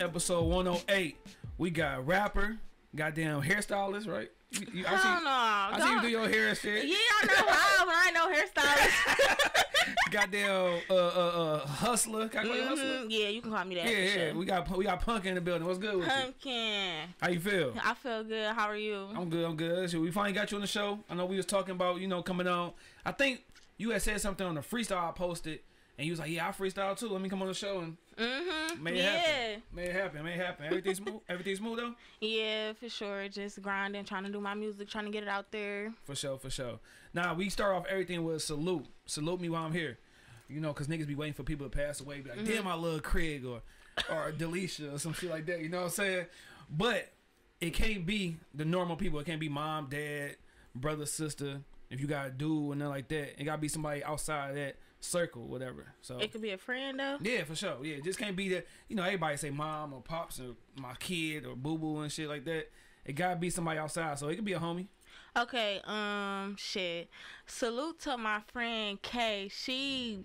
Episode 108. We got rapper, goddamn hairstylist, right? You, you, I see. I see you do your hair and shit. Yeah, I know how, but I ain't no hairstylist. Goddamn uh, uh, uh, hustler. Can I call you hustler? Yeah, you can call me that. Yeah, yeah. sure. We got we got Punk in the building. What's good with you? Pumpkin. How you feel? I feel good. How are you? I'm good. I'm good. So we finally got you on the show. I know we was talking about you know coming on. I think you had said something on the freestyle I posted, and you was like, "Yeah, I freestyle too. Let me come on the show and Mm-hmm. make it Yeah. happen. Make it happen. May it happen. Everything's smooth. Everything's smooth though. Yeah, for sure. Just grinding, trying to do my music, trying to get it out there. For sure. For sure. Now we start off everything with salute. Salute me while I'm here. You know, cause niggas be waiting for people to pass away. Be like, Mm-hmm. damn, I love Craig or or Delisha or some shit like that. You know what I'm saying? But it can't be the normal people. It can't be mom, dad, brother, sister. If you got a dude and nothing like that, it gotta be somebody outside of that circle, whatever. So It could be a friend though. yeah, for sure. Yeah, it just can't be that. You know, everybody say mom or pops or my kid or boo boo and shit like that. It gotta be somebody outside. So it could be a homie. Okay, um, shit. Salute to my friend Kay. She,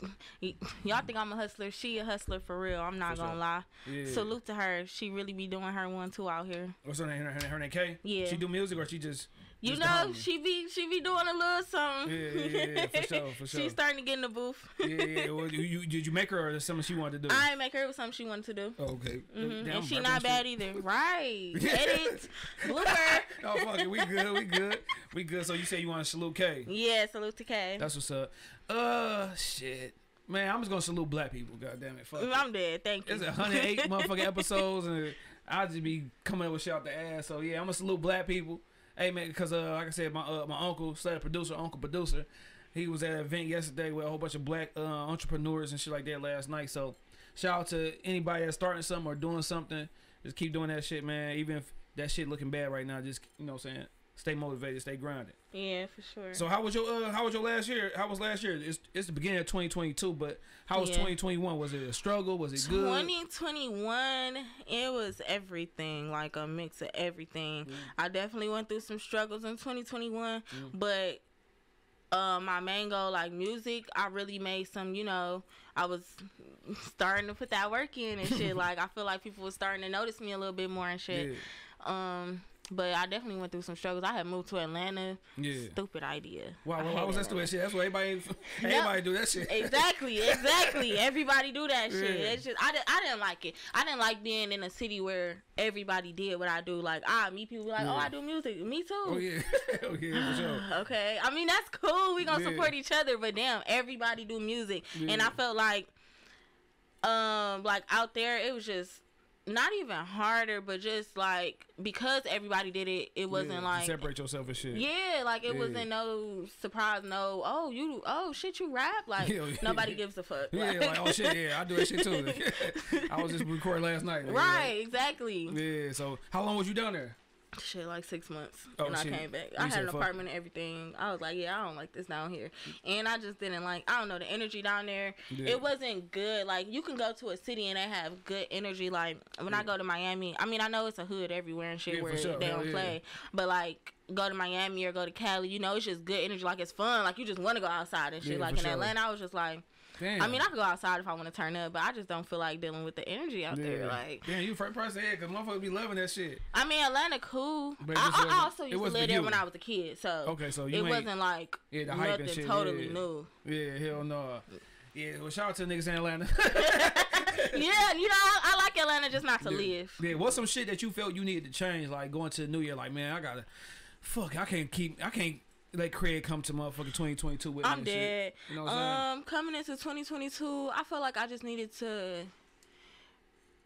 y'all think I'm a hustler. She a hustler for real. I'm not For gonna sure. lie. Yeah. Salute to her. She really be doing her one too out here. What's her name? Her, her, her name Kay. Yeah. She do music or she just. You just know, she be she be doing a little something. Yeah, yeah, yeah, for sure, for sure. She's starting to get in the booth. yeah, yeah. Well, you, you did you make her or something she wanted to do? I make her it was something she wanted to do. oh, okay. hmm Damn, and she not shit. bad either. Right. Edit. Blooper. Oh fuck it, we good, we good, we good. So you say you want to salute K? Yeah, salute to K. That's what's up. Uh, shit, man, I'm just gonna salute black people. God damn it, fuck. it. I'm dead. Thank you. It's 108 motherfucking episodes, and I'll just be coming up with shit out the ass. So yeah, I'm gonna salute black people. Hey man, because uh, like I said, my uh, my uncle, slash producer, uncle producer, he was at an event yesterday with a whole bunch of black uh, entrepreneurs and shit like that last night. So shout out to anybody that's starting something or doing something. Just keep doing that shit, man. Even if that shit looking bad right now, just you know what I'm saying. Stay motivated, stay grounded. yeah, for sure. So how was your uh, how was your last year? How was last year? It's it's the beginning of 2022, but how was Yeah. 2021? Was it a struggle? Was it good? 2021, it was everything, like a mix of everything. Mm. I definitely went through some struggles in 2021, Mm. but uh, my main goal, like music, I really made some, you know, I was starting to put that work in and shit. like, I feel like people were starting to notice me a little bit more and shit. Yeah, Um, but I definitely went through some struggles. I had moved to Atlanta. yeah. Stupid idea. Wow, I well, why was that stupid shit? That's what everybody, everybody do that shit. Exactly, exactly. Everybody do that shit. Yeah. It's just I, I didn't like it. I didn't like being in a city where everybody did what I do. Like I meet people like, oh, I do music. Me too. Oh yeah, oh yeah, sure. Okay. I mean that's cool. We gonna Yeah. support each other, but damn, everybody do music. And I felt like um like out there it was just not even harder, but just like because everybody did it, it wasn't Yeah, like separate yourself and shit. yeah, like it Yeah. wasn't no surprise, no, oh you oh shit you rap. Like Yeah, nobody gives a fuck. Yeah, like oh shit, yeah, I do that shit too. I was just recording last night. Right, exactly. yeah. So how long was you down there? Shit, like six months, Oh, and shit. I came back. You I had an fuck apartment and everything. I was like, yeah, I don't like this down here, and I just didn't like. I don't know the energy down there. Yeah. It wasn't good. Like you can go to a city and they have good energy. Like when I go to Miami, I mean I know it's a hood everywhere and shit Yeah, where sure. they don't yeah. play, but like go to Miami or go to Cali, you know, it's just good energy. Like it's fun. Like you just want to go outside and shit. Yeah, like in sure. Atlanta, I was just like, Damn. I mean I could go outside if I want to turn up, but I just don't feel like dealing with the energy out there. Like. damn, you first person head because motherfuckers be loving that shit. I mean, Atlanta cool. But I, I also used to live there when I was a kid, so Okay, so you it wasn't like yeah the hype nothing shit. totally yeah. new. Yeah, hell no. Yeah, well, shout out to the niggas in Atlanta. yeah, you know, I, I like Atlanta just not to Yeah. live. Yeah, what's some shit that you felt you needed to change, like going to the new year? Like, man, I gotta, fuck, I can't keep, I can't let Craig come to motherfucking 2022 with. I'm and shit. dead. You know what I'm Um, coming into 2022, I feel like I just needed to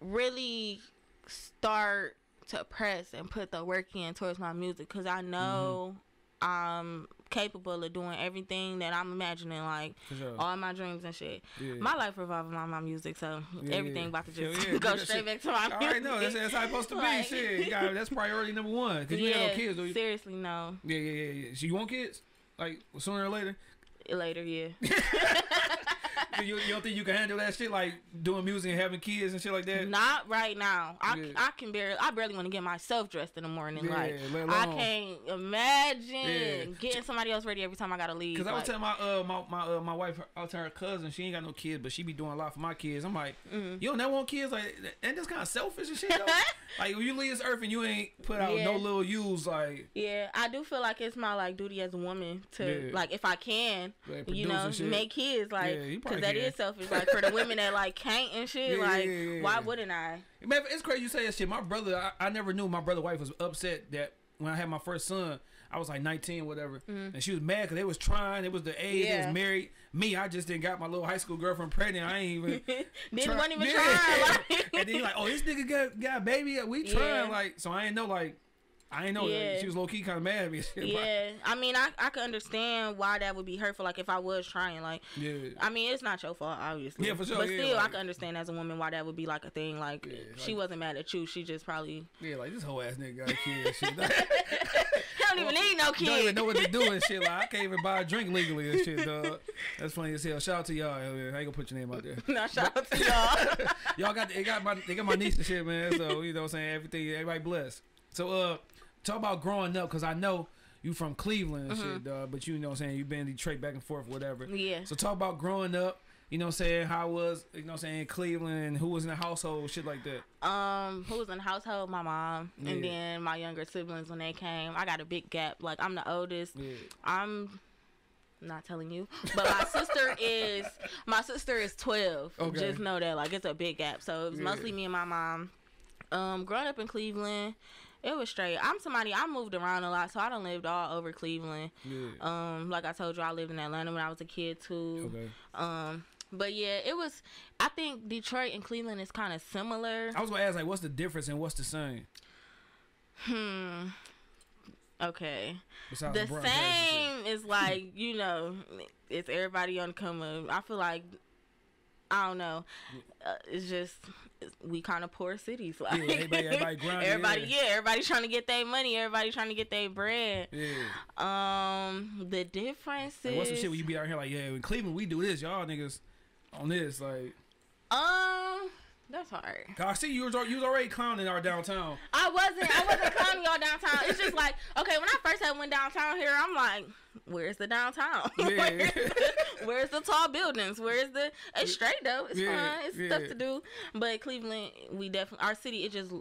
really start to press and put the work in towards my music because I know I'm capable of doing everything that I'm imagining, like sure. all my dreams and shit. Yeah. My life revolves around my music, so Yeah, everything yeah. about to just go straight back to my I music. already know that's, that's how it's supposed to be. Like- Shit, you got that's priority number one. Cause you ain't yeah, got no kids, do you? seriously, no. Yeah, yeah, yeah, yeah. So you want kids? Like sooner or later? Later, yeah. You, you don't think you can handle that shit, like doing music and having kids and shit like that? Not right now. I, Yeah. I can barely I barely want to get myself dressed in the morning. Yeah, like I can't imagine getting somebody else ready every time I gotta leave. Cause I was like, telling my uh my my uh, my wife, I was telling her cousin, she ain't got no kids, but she be doing a lot for my kids. I'm like, Mm-hmm. you don't never want kids, like, and that's kind of selfish and shit. Though. like when you leave this earth and you ain't put out no little use, like, Yeah, I do feel like it's my like duty as a woman to like if I can, Like, you know, make kids like Yeah, because that is selfish. Like for the women that like can't and shit, Yeah, like yeah, why wouldn't I? man, it's crazy you say that shit. My brother, I, I never knew my brother wife was upset that when I had my first son. I was like 19, whatever, mm-hmm. and she was mad because they was trying. It was the age. They. Yeah. was married. Me, I just didn't got my little high school girlfriend pregnant. I ain't even. Didn't want even Yeah. try. Like, and then like, oh, this nigga got got a baby. We trying Yeah. like, so I ain't know like, I ain't know. Yeah. she was low key kind of mad at me. yeah, I mean, I I can understand why that would be hurtful. Like if I was trying, like yeah. I mean, it's not your fault, obviously. Yeah, for sure, But yeah, still, I like- can understand as a woman why that would be like a thing. Like Yeah, she like- wasn't mad at you. She just probably Yeah, like this whole ass nigga got a kid. and shit. don't even need no Don't even know what to do and shit. Like I can't even buy a drink legally and shit, dog. That's funny as hell. Shout out to y'all. I ain't gonna put your name out there. no, shout out to y'all. Y'all got they got my they got my niece and shit, man. So you know what I'm saying everything everybody blessed. So uh talk about growing up because I know you from Cleveland and shit, dog. But you know what I'm saying you've been in Detroit back and forth, whatever. yeah. So talk about growing up. You know what I'm saying? How was you know what I'm saying Cleveland who was in the household, shit like that. Um, who was in the household? My mom, and then my younger siblings when they came. I got a big gap. Like I'm the oldest. Yeah. I'm not telling you, but my sister is my sister is twelve. Okay. Just know that like it's a big gap. So it was Yeah. mostly me and my mom. Um, growing up in Cleveland, it was straight. I'm somebody I moved around a lot, so I done lived all over Cleveland. Yeah. Um, like I told you, I lived in Atlanta when I was a kid too. Okay. Um, but yeah, it was. I think Detroit and Cleveland is kind of similar. I was gonna ask like, what's the difference and what's the same Hmm. Okay. besides The LeBron same is like you know, it's everybody on the come up. I feel like I don't know. Uh, it's just we kind of poor cities. Like Yeah, everybody- everybody grinding, everybody, yeah. yeah, everybody trying to get their money. Everybody trying to get their bread. Yeah. Um, the difference is what's some shit when you be out here like, yeah, in Cleveland we do this, y'all niggas on this, like. um. That's hard. I see you was you was already clowning our downtown. I wasn't. I wasn't clowning y'all downtown. It's just like okay. When I first had went downtown here, I'm like, where's the downtown? Yeah. where's, the, where's the tall buildings? Where's the? It's straight though. It's Yeah, fun. It's yeah. stuff to do. But Cleveland, we definitely our city. It just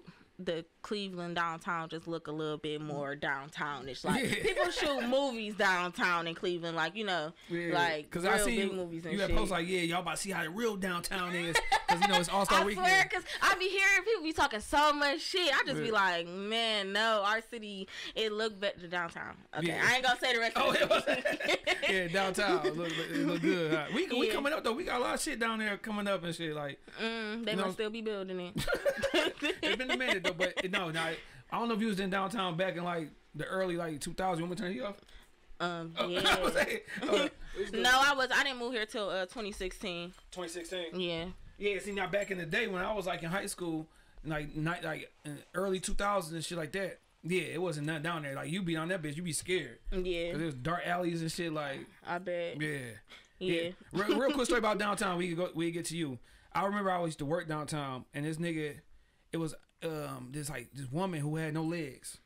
the Cleveland downtown just look a little bit more downtownish. Like Yeah. people shoot movies downtown in Cleveland. Like you know, like Cause real I see big movies and you shit. posts like, yeah, y'all about to see how the real downtown is, cause you know it's All Star I Weekend. swear, cause I be hearing people be talking so much shit. I just be like, man, no, our city it look better downtown. Okay, Yeah. I ain't gonna say the rest. Oh, of it yeah, downtown look, look, it look good. Huh? We we coming up though. We got a lot of shit down there coming up and shit. Like mm, they must still be building it. it's been a minute though, but no, no. I don't know if you was in downtown back in like the early like 2000. You want me to turn you off? um, Oh, yeah. I was saying, uh, no, I was. I didn't move here till uh, 2016. 2016. Yeah. Yeah, see now back in the day when I was like in high school, like night like in early 2000s and shit like that. Yeah, it wasn't nothing down there. Like you be on that bitch, you be scared. Yeah. Cause there's dark alleys and shit. Like I bet. yeah, Yeah. real, real quick story about downtown. We could go. We could get to you. I remember I used to work downtown, and this nigga, it was um this like this woman who had no legs,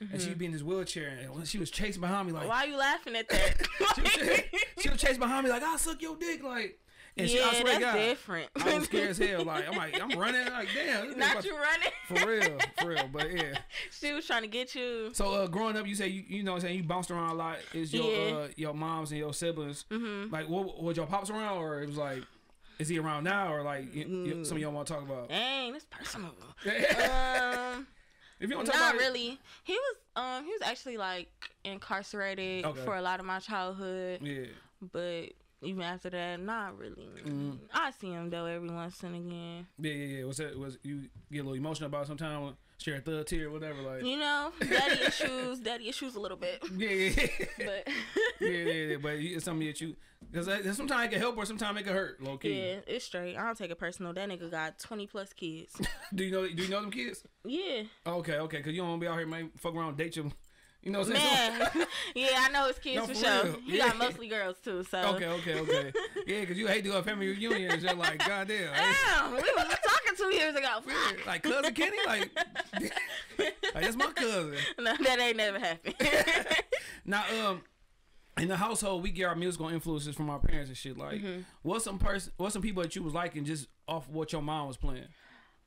and she'd be in this wheelchair, and she was chasing behind me like Why are you laughing at that? she was, chasing, she was chasing behind me like I'll suck your dick like, and she, yeah, I swear that's God, different. I was scared as hell. Like I'm like I'm running like damn. Not you running. For real, for real, but yeah. she was trying to get you. So uh, growing up, you say you you know what I'm saying you bounced around a lot. Is your Yeah. uh, your moms and your siblings hmm like what was your pops around or it was like is he around now or like y- y- some of y'all want to talk about? Dang, that's personal. if um. you want to talk Not about it- really. He was um he was actually like incarcerated Okay. for a lot of my childhood, yeah. but even after that, not really. Mm. I see him though every once and again. Yeah, yeah, yeah. Was that was you get a little emotional about it sometime? Share a thug tear, whatever. Like, You know, daddy issues, daddy issues a little bit, yeah, yeah, yeah, but yeah, yeah, yeah. But it's something that you because sometimes it can help or sometimes it can hurt. Low key. yeah, it's straight. I don't take it personal. That nigga got twenty plus kids. Do you know? Do you know them kids? yeah, Okay, okay. Because you don't want to be out here, man. Fuck around, date your You know what I'm saying? Man, yeah, I know his kids No, for for sure. real. He Yeah. got mostly girls too, so. okay, okay, okay. Yeah, because you hate to go to family reunions. You're like, goddamn. Damn, we was talking two years ago. Fuck. like cousin Kenny, like, like that's my cousin. No, that ain't never happened. Now, um, in the household, we get our musical influences from our parents and shit. Like, Mm-hmm. what's some person, what's some people that you was liking just off what your mom was playing?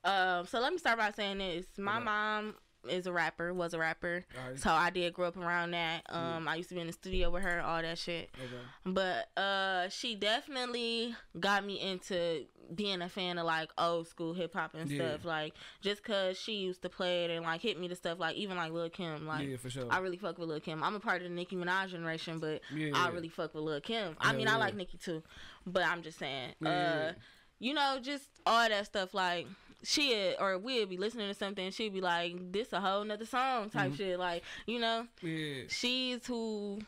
um, so let me start by saying this: my Okay. mom is a rapper, was a rapper, Alright. so I did grow up around that. Um, I used to be in the studio with her, all that shit. Okay. But uh, she definitely got me into being a fan of like old school hip hop and Yeah. stuff. Like just cause she used to play it and like hit me to stuff like even like Lil Kim. Like yeah, for sure. I really fuck with Lil Kim. I'm a part of the Nicki Minaj generation, but Yeah, I really fuck with Lil Kim. I mean. I like Nicki too, but I'm just saying, uh, you know, just all that stuff. Like she or we'd be listening to something, she'd be like, "This a whole nother song" type Mm-hmm. shit. Like you know, yeah. she's who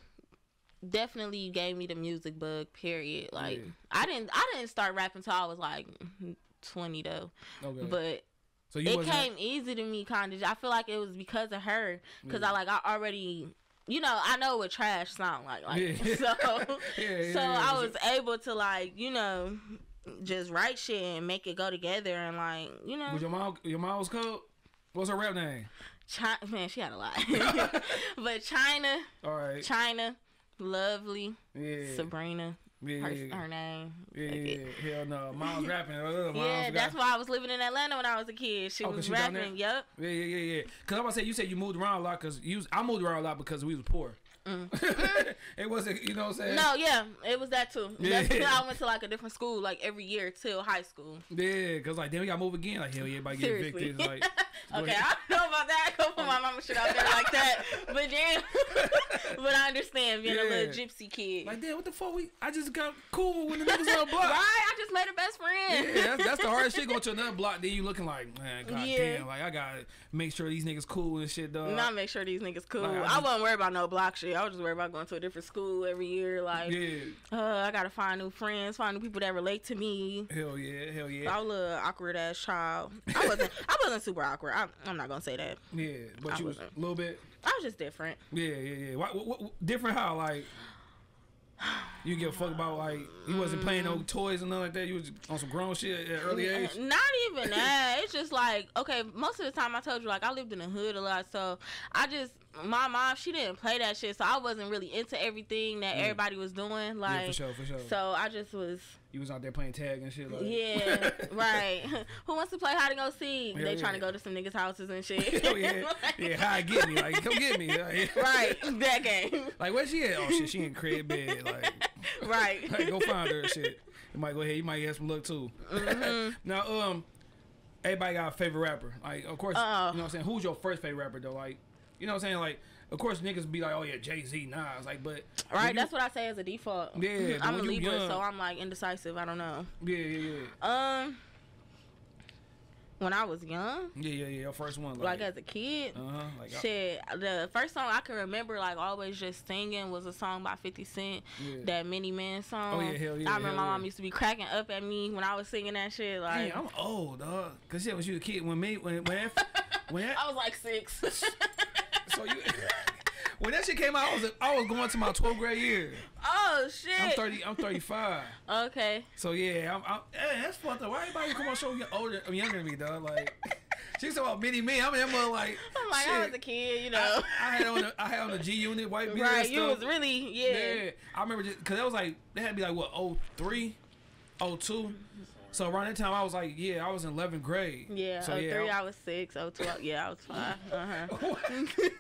definitely gave me the music bug. Period. Like Yeah. I didn't, I didn't start rapping till I was like 20 though, Okay. but so you it came easy to me kind of i feel like it was because of her because i like i already you know i know what trash sound like like Yeah. so Yeah, yeah, so yeah, i was able to like you know just write shit and make it go together and like you know Was your mom? Your mom was cold. What's her rap name? China, man she had a lot but china All right. china lovely Yeah. sabrina Yeah, her, yeah, her name yeah, Fuck yeah, yeah. Hell no. Mom's rapping. Mom's yeah that's why i was living in atlanta when i was a kid she Oh, was she rapping yep Yeah, yeah, yeah, yeah. Cause I'm about to say you said you moved around a lot. Cause you, I moved around a lot because we was poor. it wasn't, you know what I'm saying? Mm. No, yeah, it was that too. Yeah. That's I went to like a different school like every year till high school. Yeah, cause like then we gotta move again. Like hell yeah, everybody get evicted. Like, Okay, I don't know about that. I go put my mama shit out there like that, but damn, but I understand being a little gypsy kid. like damn, what the fuck? We I just got cool when the niggas on the block. right? I just made a best friend. Yeah, that's, that's the hardest shit. Going to another block, then you looking like, man, god Yeah. damn, like I gotta make sure these niggas cool and shit, dog. Not make sure these niggas cool. Like, I I wasn't worried about no block shit. I was just worried about going to a different school every year. Like, yeah, uh, I gotta find new friends, find new people that relate to me. hell yeah, hell yeah, I was a little awkward ass child. I wasn't. I wasn't super awkward. I, I'm not gonna say that. yeah. But I you was wasn't. a little bit, I was just different. yeah, yeah, yeah. What, what, what, different how like. You give a fuck about like you wasn't playing no toys and nothing like that. You was on some grown shit at early age. Not even that. It's just like okay. Most of the time, I told you like I lived in the hood a lot, so I just my mom she didn't play that shit, so I wasn't really into everything that Yeah. everybody was doing. Like, yeah, for sure, for sure. so I just was you was out there playing tag and shit. Like, yeah right. Who wants to play hide and go seek? They trying to go to some niggas' houses and shit. Hell yeah, yeah. How get me? Like, come get me. Like, right, that game. Like, where she at? Oh shit, she in crib bed. Like, right. like, go find her. Shit. You might go ahead. You might get some luck too. Mm-hmm. now, um, everybody got a favorite rapper. Like, of course, Uh-oh. you know what I'm saying. Who's your first favorite rapper though? Like, you know what I'm saying. Like, of course, niggas be like, oh yeah, Jay Z, Nas. Like, but Right, you- that's what I say as a default. Yeah, I'm a Libra, young- so I'm like indecisive. I don't know. Yeah, yeah, yeah, Um, when I was young, yeah, yeah, yeah. Your first one. like Like, as a kid, uh huh. Like, I- Shit, the first song I can remember, like always just singing, was a song by Fifty Cent, Yeah. that Many Men song. Oh, yeah, hell yeah, I remember my mom yeah. used to be cracking up at me when I was singing that shit. Like Damn, I'm old, dog. Cause shit, when you a kid, when me, when when when I was like six. So you, when that shit came out, I was I was going to my 12th grade year. oh shit. I'm 30. I'm 35. Okay. So yeah, I'm. I'm hey, that's fucked up. Why everybody come on show you older, I mean, younger than me, dog? Like, she's talking about mini me. I'm in there like, I'm like shit. I was a kid, you know. I had on the had on the G Unit white beater right, you was really yeah. yeah. I remember just because that was like they had to be like what 03, 02. So around that time, I was like, yeah, I was in 11th grade. Yeah, So oh yeah, three, I- I was six. Oh, two, yeah, I was five. Uh-huh.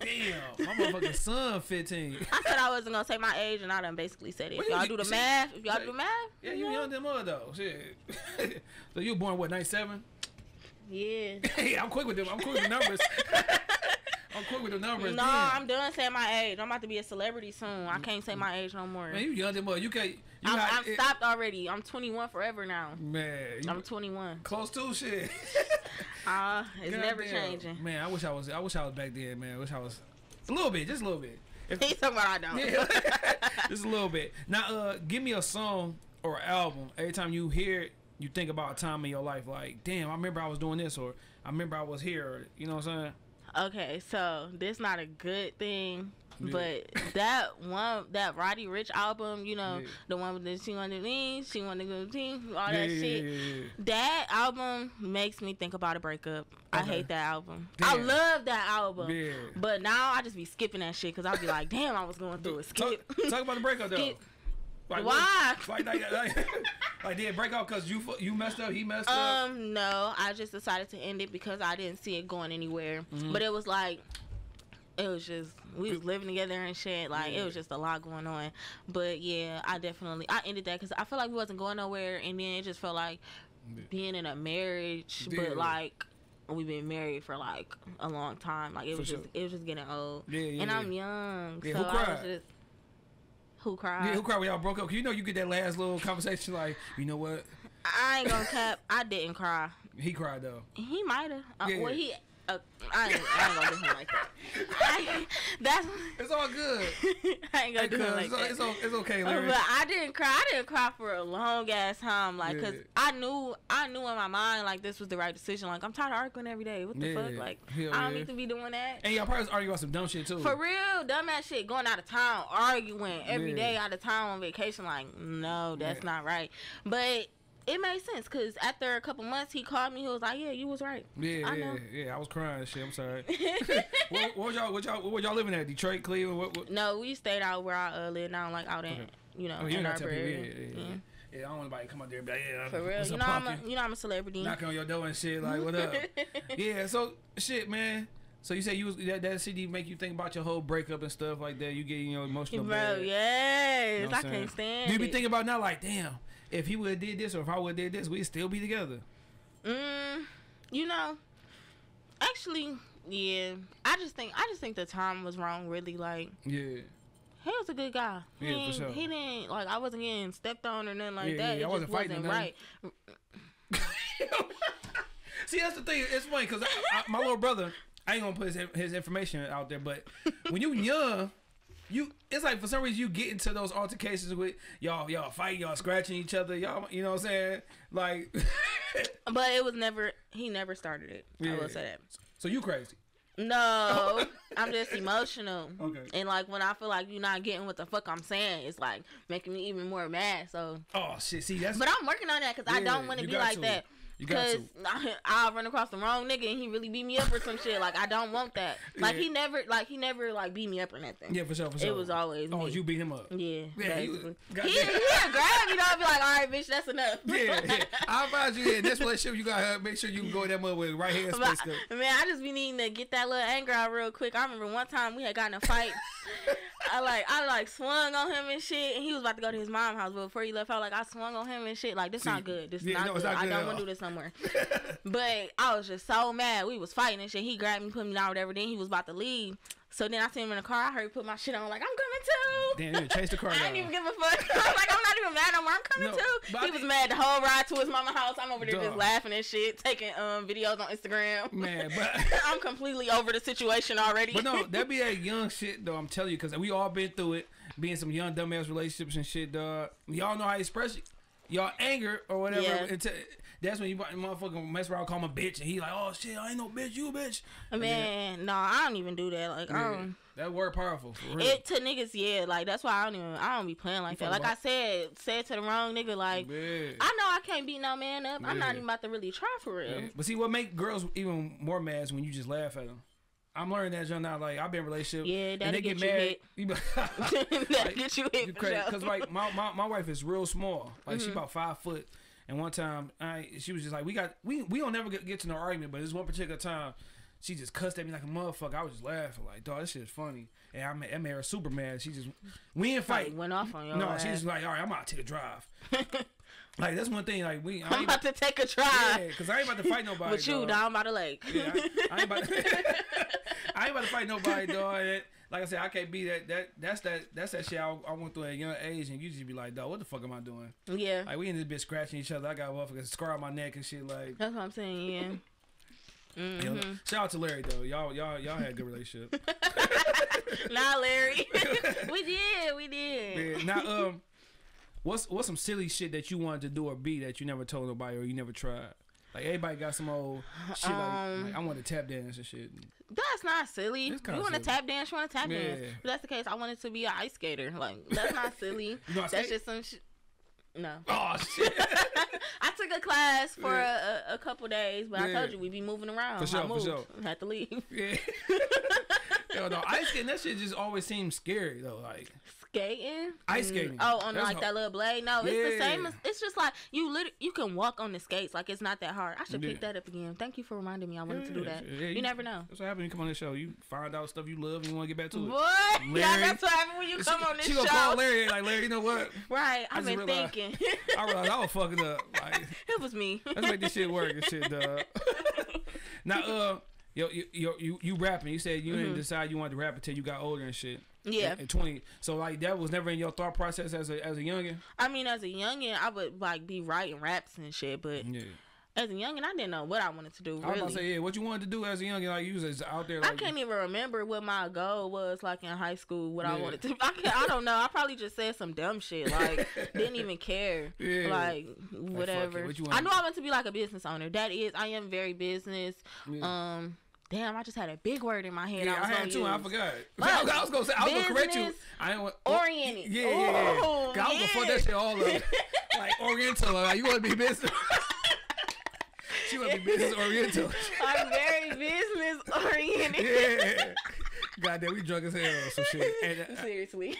Damn, my motherfucking son 15. I said I wasn't gonna say my age, and I done basically said it. If you- y'all you- do the see- math, if y'all do the math, Yeah, you young than mother though. Shit. so you were born what 97? yeah. Hey, I'm quick with them. I'm quick with the numbers. I'm quick with the numbers. No, damn. I'm done saying my age. I'm about to be a celebrity soon. I can't say my age no more. Man, you young than mother. You can't. You I'm, got, I'm stopped already. I'm 21 forever now. Man, I'm 21. close to shit. Uh, it's never Goddamn. changing. Man, I wish I was. I wish I was back then. Man, I wish I was a little bit, just a little bit. If, He's talking about I don't. yeah, just a little bit. Now, uh, give me a song or album. Every time you hear it, you think about a time in your life. Like, damn, I remember I was doing this, or I remember I was here. Or, you know what I'm saying? Okay, so this not a good thing. Yeah. But that one, that Roddy Ricch album, you know, Yeah. the one with the she wanted me, she wanted to go team, all that shit. That album makes me think about a breakup. I hate that album. I love that album. But now I just be skipping that shit because I'll be like, damn, I was going through a skip. Talk, talk about the breakup though. Like, Why? Like, like, like, like, did it break up because you you messed up, he messed up. Um, no, I just decided to end it because I didn't see it going anywhere. Mm-hmm. But it was like, it was just we was living together and shit. Like Yeah. it was just a lot going on. But yeah, I definitely I ended that because I felt like we wasn't going nowhere, and then it just felt like being in a marriage, Yeah. but like. We've been married for like a long time. Like it For was sure. just it was just getting old. Yeah, yeah, And yeah. I'm young. Yeah, so who I was cried? just who cried? Yeah, who cried when y'all broke up? 'Cause you know you get that last little conversation like, you know what? I ain't gonna cap. I didn't cry. He cried though. He might have. Uh, Yeah. Well, he. Uh, I, ain't, I ain't gonna do him like that. I, that's. It's all good. I ain't gonna do him like it's, that. it's, o- it's okay, Uh, Larry. But I didn't cry. I didn't cry for a long ass time, like, cause Yeah. I knew, I knew in my mind, like, this was the right decision. Like, I'm tired of arguing every day. What the fuck? Like, Hell I don't yeah. need to be doing that. And y'all probably arguing about some dumb shit too. For real, dumb ass shit, going out of town, arguing every Yeah. day out of town on vacation. Like, no, that's Yeah. not right. But it made sense because after a couple months, he called me. He was like, "Yeah, you was right." yeah, I yeah, know. yeah. I was crying and shit. I'm sorry. what, what y'all? What y'all? What y'all living at? Detroit, Cleveland. What? what? No, we stayed out where I uh, live now, like out in, Okay. you know, you in ain't our gotta tell people. Yeah, area. yeah, yeah. Yeah, I don't want anybody to come out there and be like, yeah, For real, you up, know, I'm a, you know, I'm a celebrity. knocking on your door and shit. Like, what up? yeah. So, shit, man. So you say you was that, that CD make you think about your whole breakup and stuff like that. You get you know emotional. Bro, bad. yes, You know I can't stand. Do you be it. thinking about now, like, damn, if he would have did this or if I would have did this, we'd still be together. Mm, you know, actually, yeah. I just think I just think the time was wrong. Really, like Yeah. he was a good guy. He, Yeah, for sure. he didn't like I wasn't getting stepped on or nothing like Yeah, that. yeah, it I wasn't just fighting wasn't right. See, that's the thing. It's funny because my little brother, I ain't gonna put his, his information out there, but when you young, you it's like for some reason you get into those altercations with y'all, y'all fighting, y'all scratching each other, y'all. You know what I'm saying? Like, But it was never. He never started it. I will say that. so you crazy? No, I'm just emotional. Okay. And like when I feel like you're not getting what the fuck I'm saying, it's like making me even more mad. So, Oh shit! See, that's but I'm working on that because I don't want to be like to. that. You got Because I'll run across the wrong nigga and he really beat me up or some shit. Like I don't want that. Like Yeah. he never, like he never like beat me up or nothing. yeah, for sure, for sure. It was always Oh, me. you beat him up. Yeah, Yeah, he basically. goddamn. he, he'll grab you know and be like, all right, bitch, that's enough. Yeah, yeah. I advise you. Yeah, this relationship, you gotta make sure you go that mother with right hand space. But, man, I just be needing to get that little anger out real quick. I remember one time we had gotten a fight. I like I like swung on him and shit, and he was about to go to his mom's house. But before he left, I like I swung on him and shit. Like this See, not good. This yeah, not no, good. not I good at don't want to do this somewhere. but I was just so mad. We was fighting and shit. He grabbed me, put me down, whatever. Then he was about to leave. So then I see him in the car. I heard he put my shit on. Like I'm coming too. Damn, you chase the car I down. didn't even give a fuck. I'm like, I'm not even mad no more. I'm coming No, too. He was mad the whole ride to his mama house. I'm over there Duh. just laughing and shit, taking um videos on Instagram. Man, but I'm completely over the situation already. but no, that be that young shit though. I'm telling you, because we all been through it, being some young dumbass relationships and shit. Dog, y'all know how to express y- y'all anger or whatever. Yeah. That's when you motherfucking mess around, call him a bitch, and he like, oh shit, I ain't no bitch, you a bitch. Man, no, I don't even do that. Like, Yeah. um, that word powerful for real. it to niggas, yeah. Like that's why I don't even, I don't be playing like that. fuck Like I said, said to the wrong nigga, like. yeah. I know I can't beat no man up. I'm not even about to really try for real. Yeah. But see, what make girls even more mad is when you just laugh at them. I'm learning that John now. Like I've been in relationship. Yeah, and that'll they get, get you mad. hit. You that get you hit. Because like my, my my wife is real small. Like Mm-hmm. she about five foot. And one time, I she was just like, we got we we don't never get, get to no argument, but this one particular time, she just cussed at me like a motherfucker. I was just laughing like, dog, this shit is funny. And I made, I made her super mad. She just we ain't Like, fight. went off on your No, ass. she's like, all right, I'm about to take a drive. like that's one thing. Like we, I I'm ain't about to take a try yeah, because I ain't about to fight nobody. with you dog. down by the lake. Yeah, I, I ain't about to, I ain't about to fight nobody, dog. Like I said, I can't be that. That that's that. That's that shit I, I went through at a young age, and you just be like, dog, what the fuck am I doing? yeah, Like we in this bitch scratching each other. I got a motherfucking scar on my neck and shit. Like, that's what I'm saying. Yeah. you know, hmm shout out to Larry though. Y'all, y'all, y'all had a good relationship. Nah, Larry. we did. We did. Yeah. Now, um, what's what's some silly shit that you wanted to do or be that you never told nobody or you never tried? Like everybody got some old shit. like, Um, like I want to tap dance and shit. That's not silly. You want to tap dance? You want to tap dance? If that's the case, I wanted to be an ice skater. Like that's not silly. You know how to that's skate? just some shit. No. Oh shit. I took a class for Yeah. a, a, couple days, but I told you we'd be moving around. For sure, I for sure. Had to leave. yeah. Yo, no, ice skating that shit just always seems scary though. Like Skating? Ice Mm, skating. Oh, on That's like hard. that little blade? No, it's the same. As, it's just like you lit- you can walk on the skates. Like it's not that hard. I should pick that up again. Thank you for reminding me. I wanted to do that. yeah, you, you- never know. that's what happens when you come on the show. You find out stuff you love and you want to get back to it. Boy, yeah, that's what happens when you come she, on this she show. gonna call Larry like Larry. You know what? Right, I I've been realized- thinking. I realized I was fucking up. Like it was me. let's make this shit work and shit, dog. now, uh, yo, you, you, you, you rapping. You said you didn't decide you wanted to rap until you got older and shit. Yeah. Twenty. So like that was never in your thought process as a as a youngin. I mean, as a youngin, I would like be writing raps and shit, but Yeah. as a youngin, I didn't know what I wanted to do. I was about to Really, say yeah. What you wanted to do as a youngin? Like you was out there. Like, I can't even remember what my goal was like in high school. What I wanted to. I, can't, I don't know. I probably just said some dumb shit. Like didn't even care. Yeah. Like whatever. what you I knew I wanted to be like a business owner. That is, I am very business. Yeah. Um. Damn, I just had a big word in my head. Yeah, I, I, had two. I forgot. But I was, gonna say I was gonna correct you. I didn't want Oriented. Yeah, yeah, yeah. Oh, 'Cause I was gonna fuck yeah. that shit all up. like Oriental. Like you want to be business. she want to be business Oriental. I'm very business oriented. yeah. Goddamn, we drunk as hell some shit. And, uh, Seriously.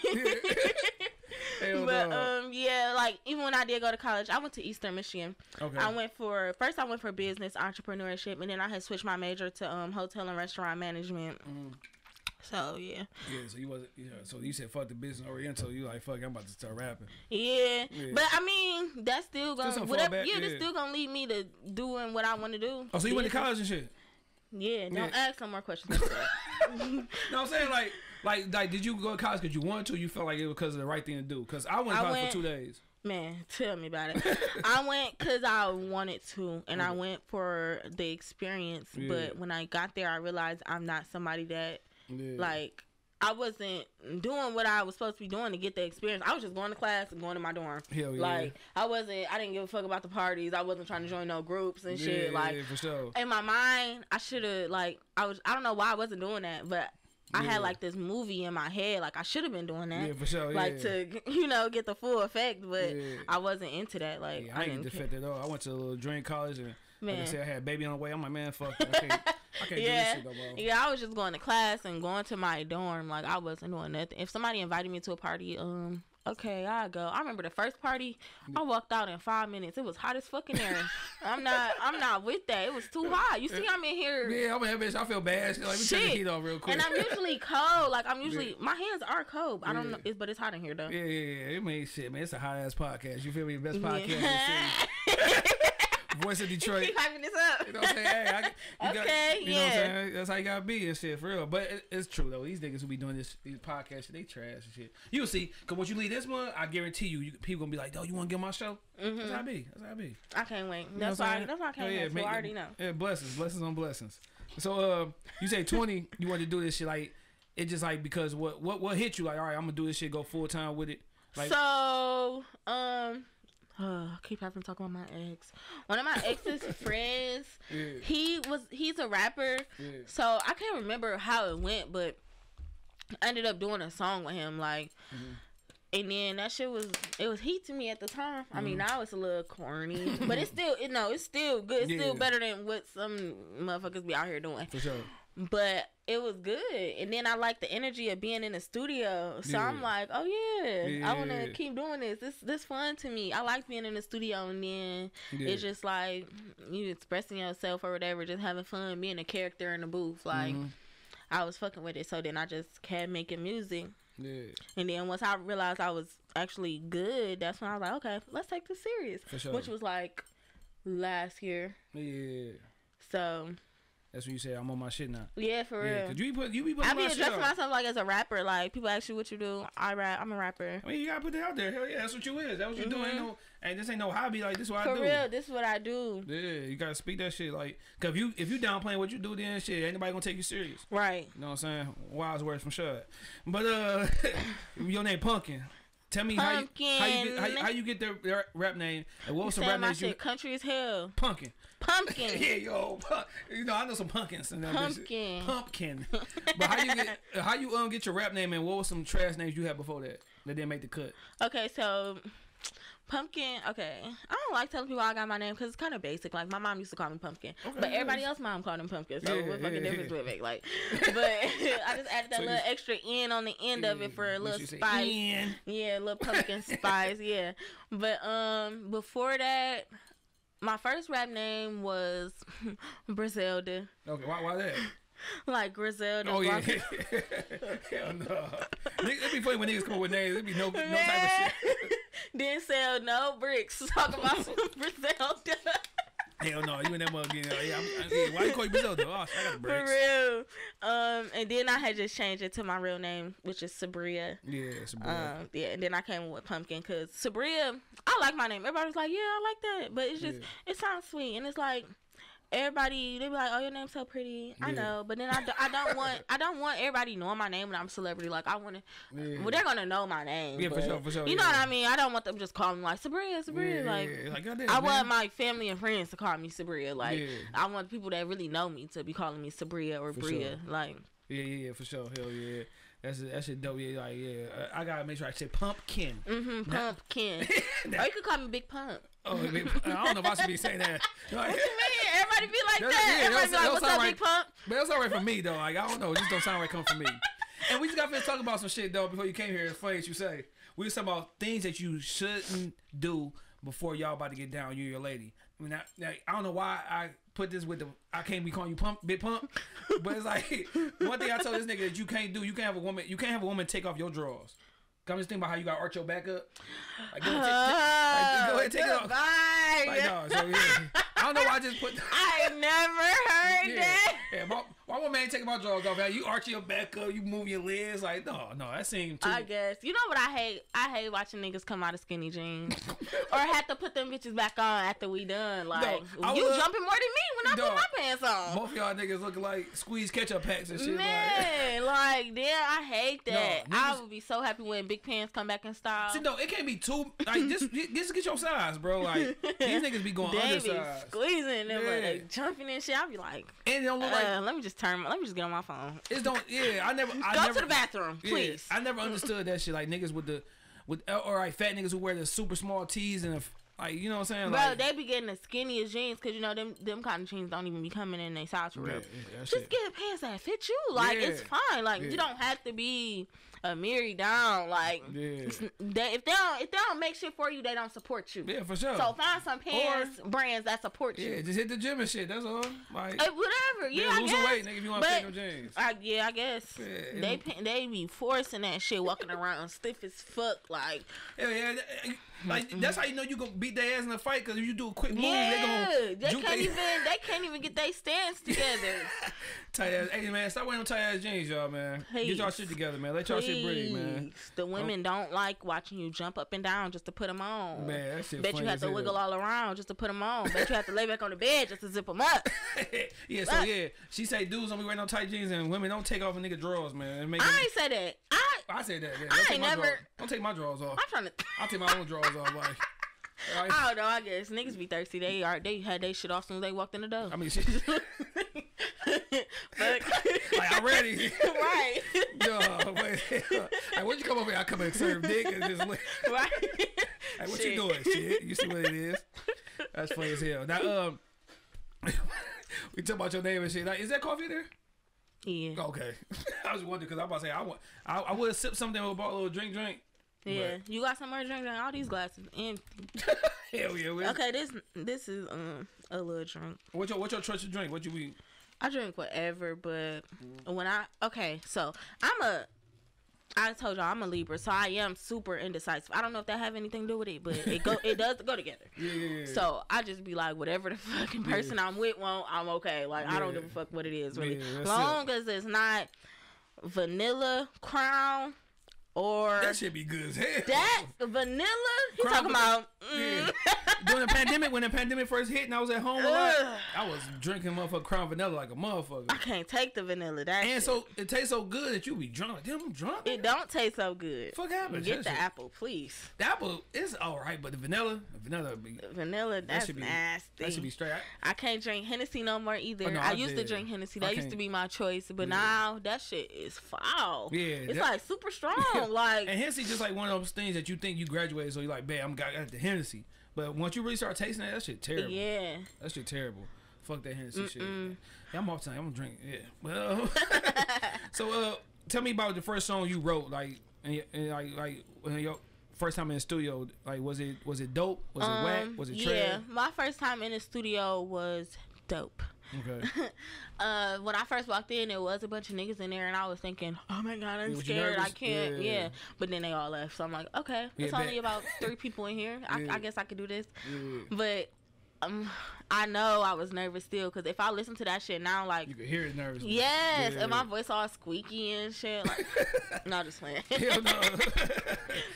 Hell but no. um yeah, like even when I did go to college, I went to Eastern Michigan. okay. I went for first I went for business entrepreneurship and then I had switched my major to um hotel and restaurant management. Mhm. So yeah. Yeah, so you wasn't. Yeah, so you said fuck the business Oriental. You like fuck. I'm about to start rapping. Yeah. Yeah. But I mean, that's still gonna some whatever fallback, yeah, that's still gonna lead me to doing what I wanna do. Oh, so you went to college and shit. Yeah, don't Yeah. ask no more questions. No, I'm saying like, like, like, did you go to college because you wanted to? Or you felt like it was because of the right thing to do? Because I went to college went- for two days. Man, tell me about it. I went because I wanted to, and I went for the experience. Yeah. But when I got there, I realized I'm not somebody that Yeah. like. I wasn't doing what I was supposed to be doing to get the experience. I was just going to class and going to my dorm. Hell yeah. Like I wasn't. I didn't give a fuck about the parties. I wasn't trying to join no groups and shit. Like yeah, for sure. in my mind, I should have like I was. I don't know why I wasn't doing that, but I Yeah. had like this movie in my head. Like I should have been doing that Yeah, for sure. like yeah. to you know get the full effect but Yeah. i wasn't into that like I i didn't get the at all. I went to a little dream college and like I said, I had a baby on the way. I'm like, man, fuck, that. I can't, I can't yeah do this shit no more. yeah i was just going to class and going to my dorm like i wasn't doing nothing if somebody invited me to a party um okay i go i remember the first party i walked out in five minutes it was hot as fucking air. i'm not i'm not with that it was too hot you see i'm in here Yeah, I'm a bitch. I feel bad. Like, let me turn the heat off real quick. and I'm usually cold. Like I'm usually my hands are cold. I don't Yeah. know, it's, but it's hot in here though. yeah, yeah, yeah. It means shit, man. It's a hot ass podcast. You feel me? Best podcast in the Yeah. Voice of Detroit. Keep hyping this up. You know what I'm saying? Hey, I, you got, Okay, you know what I'm yeah. saying? That's how you gotta be and shit, for real. But it, it's true though. These niggas who be doing this, these podcasts, shit, they trash and shit. You'll see, cause once you leave this one, I guarantee you, you people gonna be like, "Yo, you wanna get my show?" That's how I be. That's how I be. I can't wait. You know That's why. That's why I can't Oh, yeah, wait. Make- I already know. Yeah, blessings, blessings on blessings. So, uh, you say twenty, you want to do this shit like it just like because what what what hit you like? All right, I'm gonna do this shit, go full time with it. Like, so, um, uh, I keep having to talk about my ex. One of my ex's friends, yeah, he was he's a rapper. yeah, So I can't remember how it went, but I ended up doing a song with him, like. Mm-hmm. And then that shit was it was heat to me at the time. I mean Mm-hmm. now it's a little corny, but it's still you know it's still good. It's Yeah. still better than what some motherfuckers be out here doing. for sure. but it was good. And then i like the energy of being in the studio. So i'm like oh yeah, i want to keep doing this. This this fun to me. I like being in the studio and then Yeah. it's just like you expressing yourself or whatever just having fun being a character in the booth. Like Mhm. i was fucking with it. So then i just kept making music. Yeah, and then once i realized i was actually good that's when i was like okay let's take this serious. Sure. which was like last year. Yeah. so That's when you say I'm on my shit now. yeah for real Yeah, cause you be put you be putting I be addressing myself like as a rapper. Like people ask you what you do. I rap. I'm a rapper. I mean, you gotta put that out there. Hell yeah, that's what you is. That's what you do. Ain't Mhm. no, and this ain't no hobby. Like this, is what For I do. For real, this is what I do. Yeah, you gotta speak that shit. Like, cause if you if you downplaying what you do, then shit, ain't nobody gonna take you serious. Right. You know what I'm saying? Wise words from Shad. But uh, your name Pumpkin. Tell me how you, how you get how, you- Pumpkin. how you get their, their rap name and what was some rap name? you country as hell. pumpkin. Pumpkin. yeah, yo, you know I know some pumpkins and. Pumpkin. Pumpkin. but how you get how you um get your rap name and what was some trash names you had before that that didn't make the cut? Okay, so pumpkin. Okay, I don't like telling people I got my name because it's kind of basic. Like my mom used to call me pumpkin, Okay, but yeah. everybody else mom called him pumpkin. So Yeah, what fucking yeah, difference yeah. would it make? Like, but I just added that So little extra N on the end of it for a little spice. Yeah, a little pumpkin spice. Yeah, but um, before that. My first rap name was Griselda, Okay, why why that? like Griselda. Oh yeah. Hell no. It'd be funny when niggas come up with names. It'd be no no type of shit. didn't sell no bricks. Talk about some Griselda. Hell no, you and that mug again. Yeah, I'm, I'm, yeah, why you call you Brazil though? Oh, shit, I got the For breaks. real. Um, and then I had just changed it to my real name, which is Sabria. Yeah, it's a boy. Um, yeah, and then I came with Pumpkin because Sabria, I like my name. Everybody's like, yeah, I like that, but it's just Yeah. it sounds sweet, and it's like everybody they be like, oh, your name's so pretty. I know, but then I, do, I don't want I don't want everybody knowing my name when I'm a celebrity. Like I want to, yeah. well, they're gonna know my name. Yeah, for sure, for sure, You know what I mean? I don't want them just calling me like Sabria, Sabria. yeah, like yeah, like I man. want my family and friends to call me Sabria. Like Yeah. I want people that really know me to be calling me Sabria or For Bria. sure. Like Yeah, yeah, yeah, for sure. Hell yeah. That's that shit dope. Yeah, like yeah. Uh, I gotta make sure I say pumpkin. mm-hmm, pumpkin. or you could call me Big Pump. Oh, I, I don't know if I should be saying that. Like, What you mean? Everybody be like That- yeah, Everybody be like, "What's up, sound Big Pump?" But that's all right for me though. Like I don't know, it just don't sound right coming from me. And we just got to talking about some shit though before you came here. It's funny that you say. We was talking about things that you shouldn't do before y'all about to get down. You and your lady. I mean, I, I, I don't know why I put this with the. I can't be calling you pump, big pump, but it's like one thing I told this nigga that you can't do. You can't have a woman. You can't have a woman take off your drawers. I'm just thinking about how you got to arch your back up. Like, go ahead, take, take, like, go ahead, take it off. Like, no, so yeah. I don't know why I just put. I never heard Yeah, that. yeah. My, why one man taking my drawers off? Man? You arch your back up, you move your legs. Like, no, no, that seemed too. I guess. You know what I hate? I hate watching niggas come out of skinny jeans. or have to put them bitches back on after we done. Like, I you would- jumping more than me when I Dog. put my pants on. Both of y'all niggas looking like squeeze ketchup packs and shit. Man, like, damn, I hate that. No, I would be so happy when big pants come back in style. see, no, it can't be too. Like, just, just get your size, bro. Like, these niggas be going they be undersized, squeezing them, Yeah. like, jumping and shit. I be like, and it don't look like uh, let me just turn. Let me just get on my phone. it's don't. Yeah, I never. I Go never, to the bathroom, yeah, please. I never understood that shit. Like niggas with the, with all right, fat niggas who wear the super small tees and the, like, you know what I'm saying? Bro, like, they be getting the skinniest jeans because you know them them kind of jeans don't even be coming in their size for real. yeah, that Just shit. get pants that fit you. Like it's fine. Like Yeah. you don't have to be a Mary down. Like Yeah. they, if they don't if they don't make shit for you, they don't support you. yeah, for sure. So find some pants brands that support you. yeah, just hit the gym and shit. That's all. Like, Uh, whatever. Yeah, yeah, I lose guess. weight, nigga. If you want to But- them jeans. I, yeah, I guess Yeah, they and- pa- they be forcing that shit, walking around stiff as fuck. Like Yeah, yeah. Like that's how you know you gonna beat their ass in a fight because if you do a quick move, yeah, they gonna they can't they- even they can't even get their stance together. tight ass. Hey man, stop wearing tight ass jeans, y'all man. Get y'all shit together, man. Let y'all shit breathe, man. The women don't like watching you jump up and down just to put them on. Man, that shit Bet you have to wiggle all around just to put them on. Bet you have to lay back on the bed just to zip them up. yeah, so yeah, she say dudes don't be wearing no tight jeans and women don't take off a nigga drawers, man. Make them, I ain't say that. I I said that. Yeah, I ain't never- drawers. Don't take my drawers off. I'm trying to. I'll take my own drawers off. Like, like, I don't know. I guess niggas be thirsty. They are. They had they shit off soon as they walked in the door. I mean, shit. Fuck. like I'm ready. right. Yo, wait. like, when'd you come over here? I come and serve dick and just lick. right. Like, what Shit. you doing? Shit, you see what it is? That's funny as hell. Now, um, we talk about your name and shit. Like, is that coffee there? Yeah. Okay, I was wondering because I'm about to say I want, I, I would have sipped something bought a little drink, drink. Yeah. You got some more drink? Drink. All these glasses empty. Hell yeah. What, Okay. This this is um a little drink. What's your what's your trusted drink? What you eat? I drink whatever, but Mm-hmm. when I okay, so I'm a. I told y'all I'm a Libra, so I am super indecisive. I don't know if that have anything to do with it, but it go it does go together. Yeah, yeah, yeah. So I just be like, whatever the fucking person I'm with won't, I'm okay. Like I don't give a fuck what it is, really. Long as it's not vanilla crown or That should be good as hell. that vanilla. You talking about. Mm, Yeah. During the pandemic, when the pandemic first hit and I was at home a lot, Ugh. I was drinking motherfucking Crown Vanilla like a motherfucker. I can't take the vanilla. That And shit. so it tastes so good that you be drunk. Like, Damn, I'm drunk. it don't taste so good. Fuck happened? Get That the shit- apple, please. The apple is all right, but the vanilla, the vanilla, be, Vanilla, that's should be- nasty. that should be straight. I, I can't drink Hennessy no more either. Oh, no, I, I used to drink Hennessy. That used to be my choice, but Yeah. now that shit is foul. Yeah, it's that- like super strong. Like and Hennessy just like one of those things that you think you graduated, so you're like, "Babe, I'm got, got the Hennessy. But once you really start tasting that, that shit terrible. yeah. That shit terrible. Fuck that Hennessy shit. Mm-mm. Yeah, I'm off time. I'm gonna drink. Yeah. Well, so uh, tell me about the first song you wrote, like, and, and like, like when your first time in the studio. Like, was it was it dope? Was it whack? Um, Was it yeah, my first time in the studio was dope. Okay. Uh, when I first walked in, there was a bunch of niggas in there, and I was thinking, "Oh my god, I'm Yeah, scared. I can't." Yeah. Yeah. but then they all left, so I'm like, "Okay, Yeah, it's only about three people in here. I, Yeah. I guess I could do this." Yeah. But um, I know I was nervous still because if I listen to that shit now, like, You could hear it nervous. yes, Yeah. and my voice all squeaky and shit. Like, no, just playing. Hell no.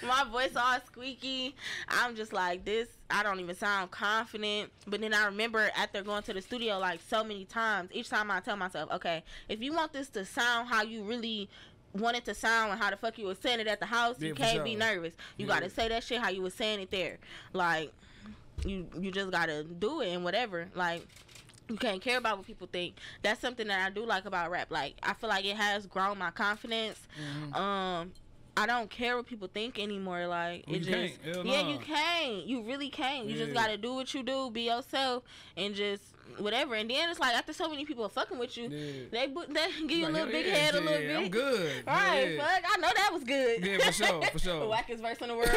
my voice all squeaky. I'm just like this. I don't even sound confident. But then I remember after going to the studio like so many times, each time I tell myself, okay, if you want this to sound how you really want it to sound and how the fuck you were saying it at the house, Yeah, you can't be nervous. You Yeah. gotta say that shit how you were saying it there. Like you you just gotta do it and whatever. Like you can't care about what people think. That's something that I do like about rap. Like I feel like it has grown my confidence. Mhm. Um I don't care what people think anymore. Like Well, it you just can't. Yeah, nah. you can't. You really can't. You just gotta do what you do, be yourself, and just whatever. And then it's like after so many people are fucking with you, Yeah. they they give you a little big yeah, head a little bit. I'm good. Right, yeah. fuck. I know that was good. Yeah, for sure, for sure. the wackest verse in the world.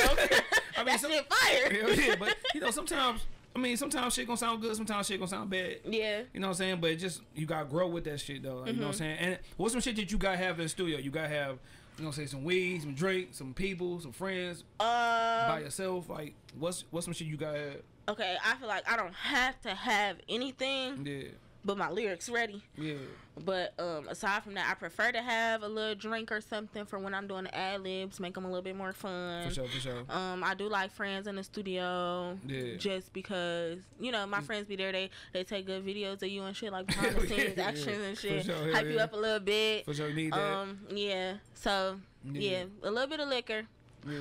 I mean, that some- shit fire. Hell yeah, but you know, sometimes I mean, sometimes shit gonna sound good, sometimes shit gonna sound bad. yeah. You know what I'm saying? But it just you gotta grow with that shit though. like, You know what I'm Mm-hmm. saying? And what's some shit that you gotta have in the studio? You gotta have, you know, saying some weed, some drink, some people, some friends, by Um. yourself. Like, what's what's some shit you gotta have? Okay, I feel like I don't have to have anything Yeah, but my lyrics ready. yeah, But um, aside from that, I prefer to have a little drink or something for when I'm doing the ad libs, make them a little bit more fun. for sure, for sure. Um, I do like friends in the studio. Yeah. Just because you know my friends be there, they they take good videos of you and shit like behind the scenes yeah, actions yeah. and shit, sure, hype you up a little bit. For sure, need that. Um, yeah. So Yeah. yeah, a little bit of liquor, yeah,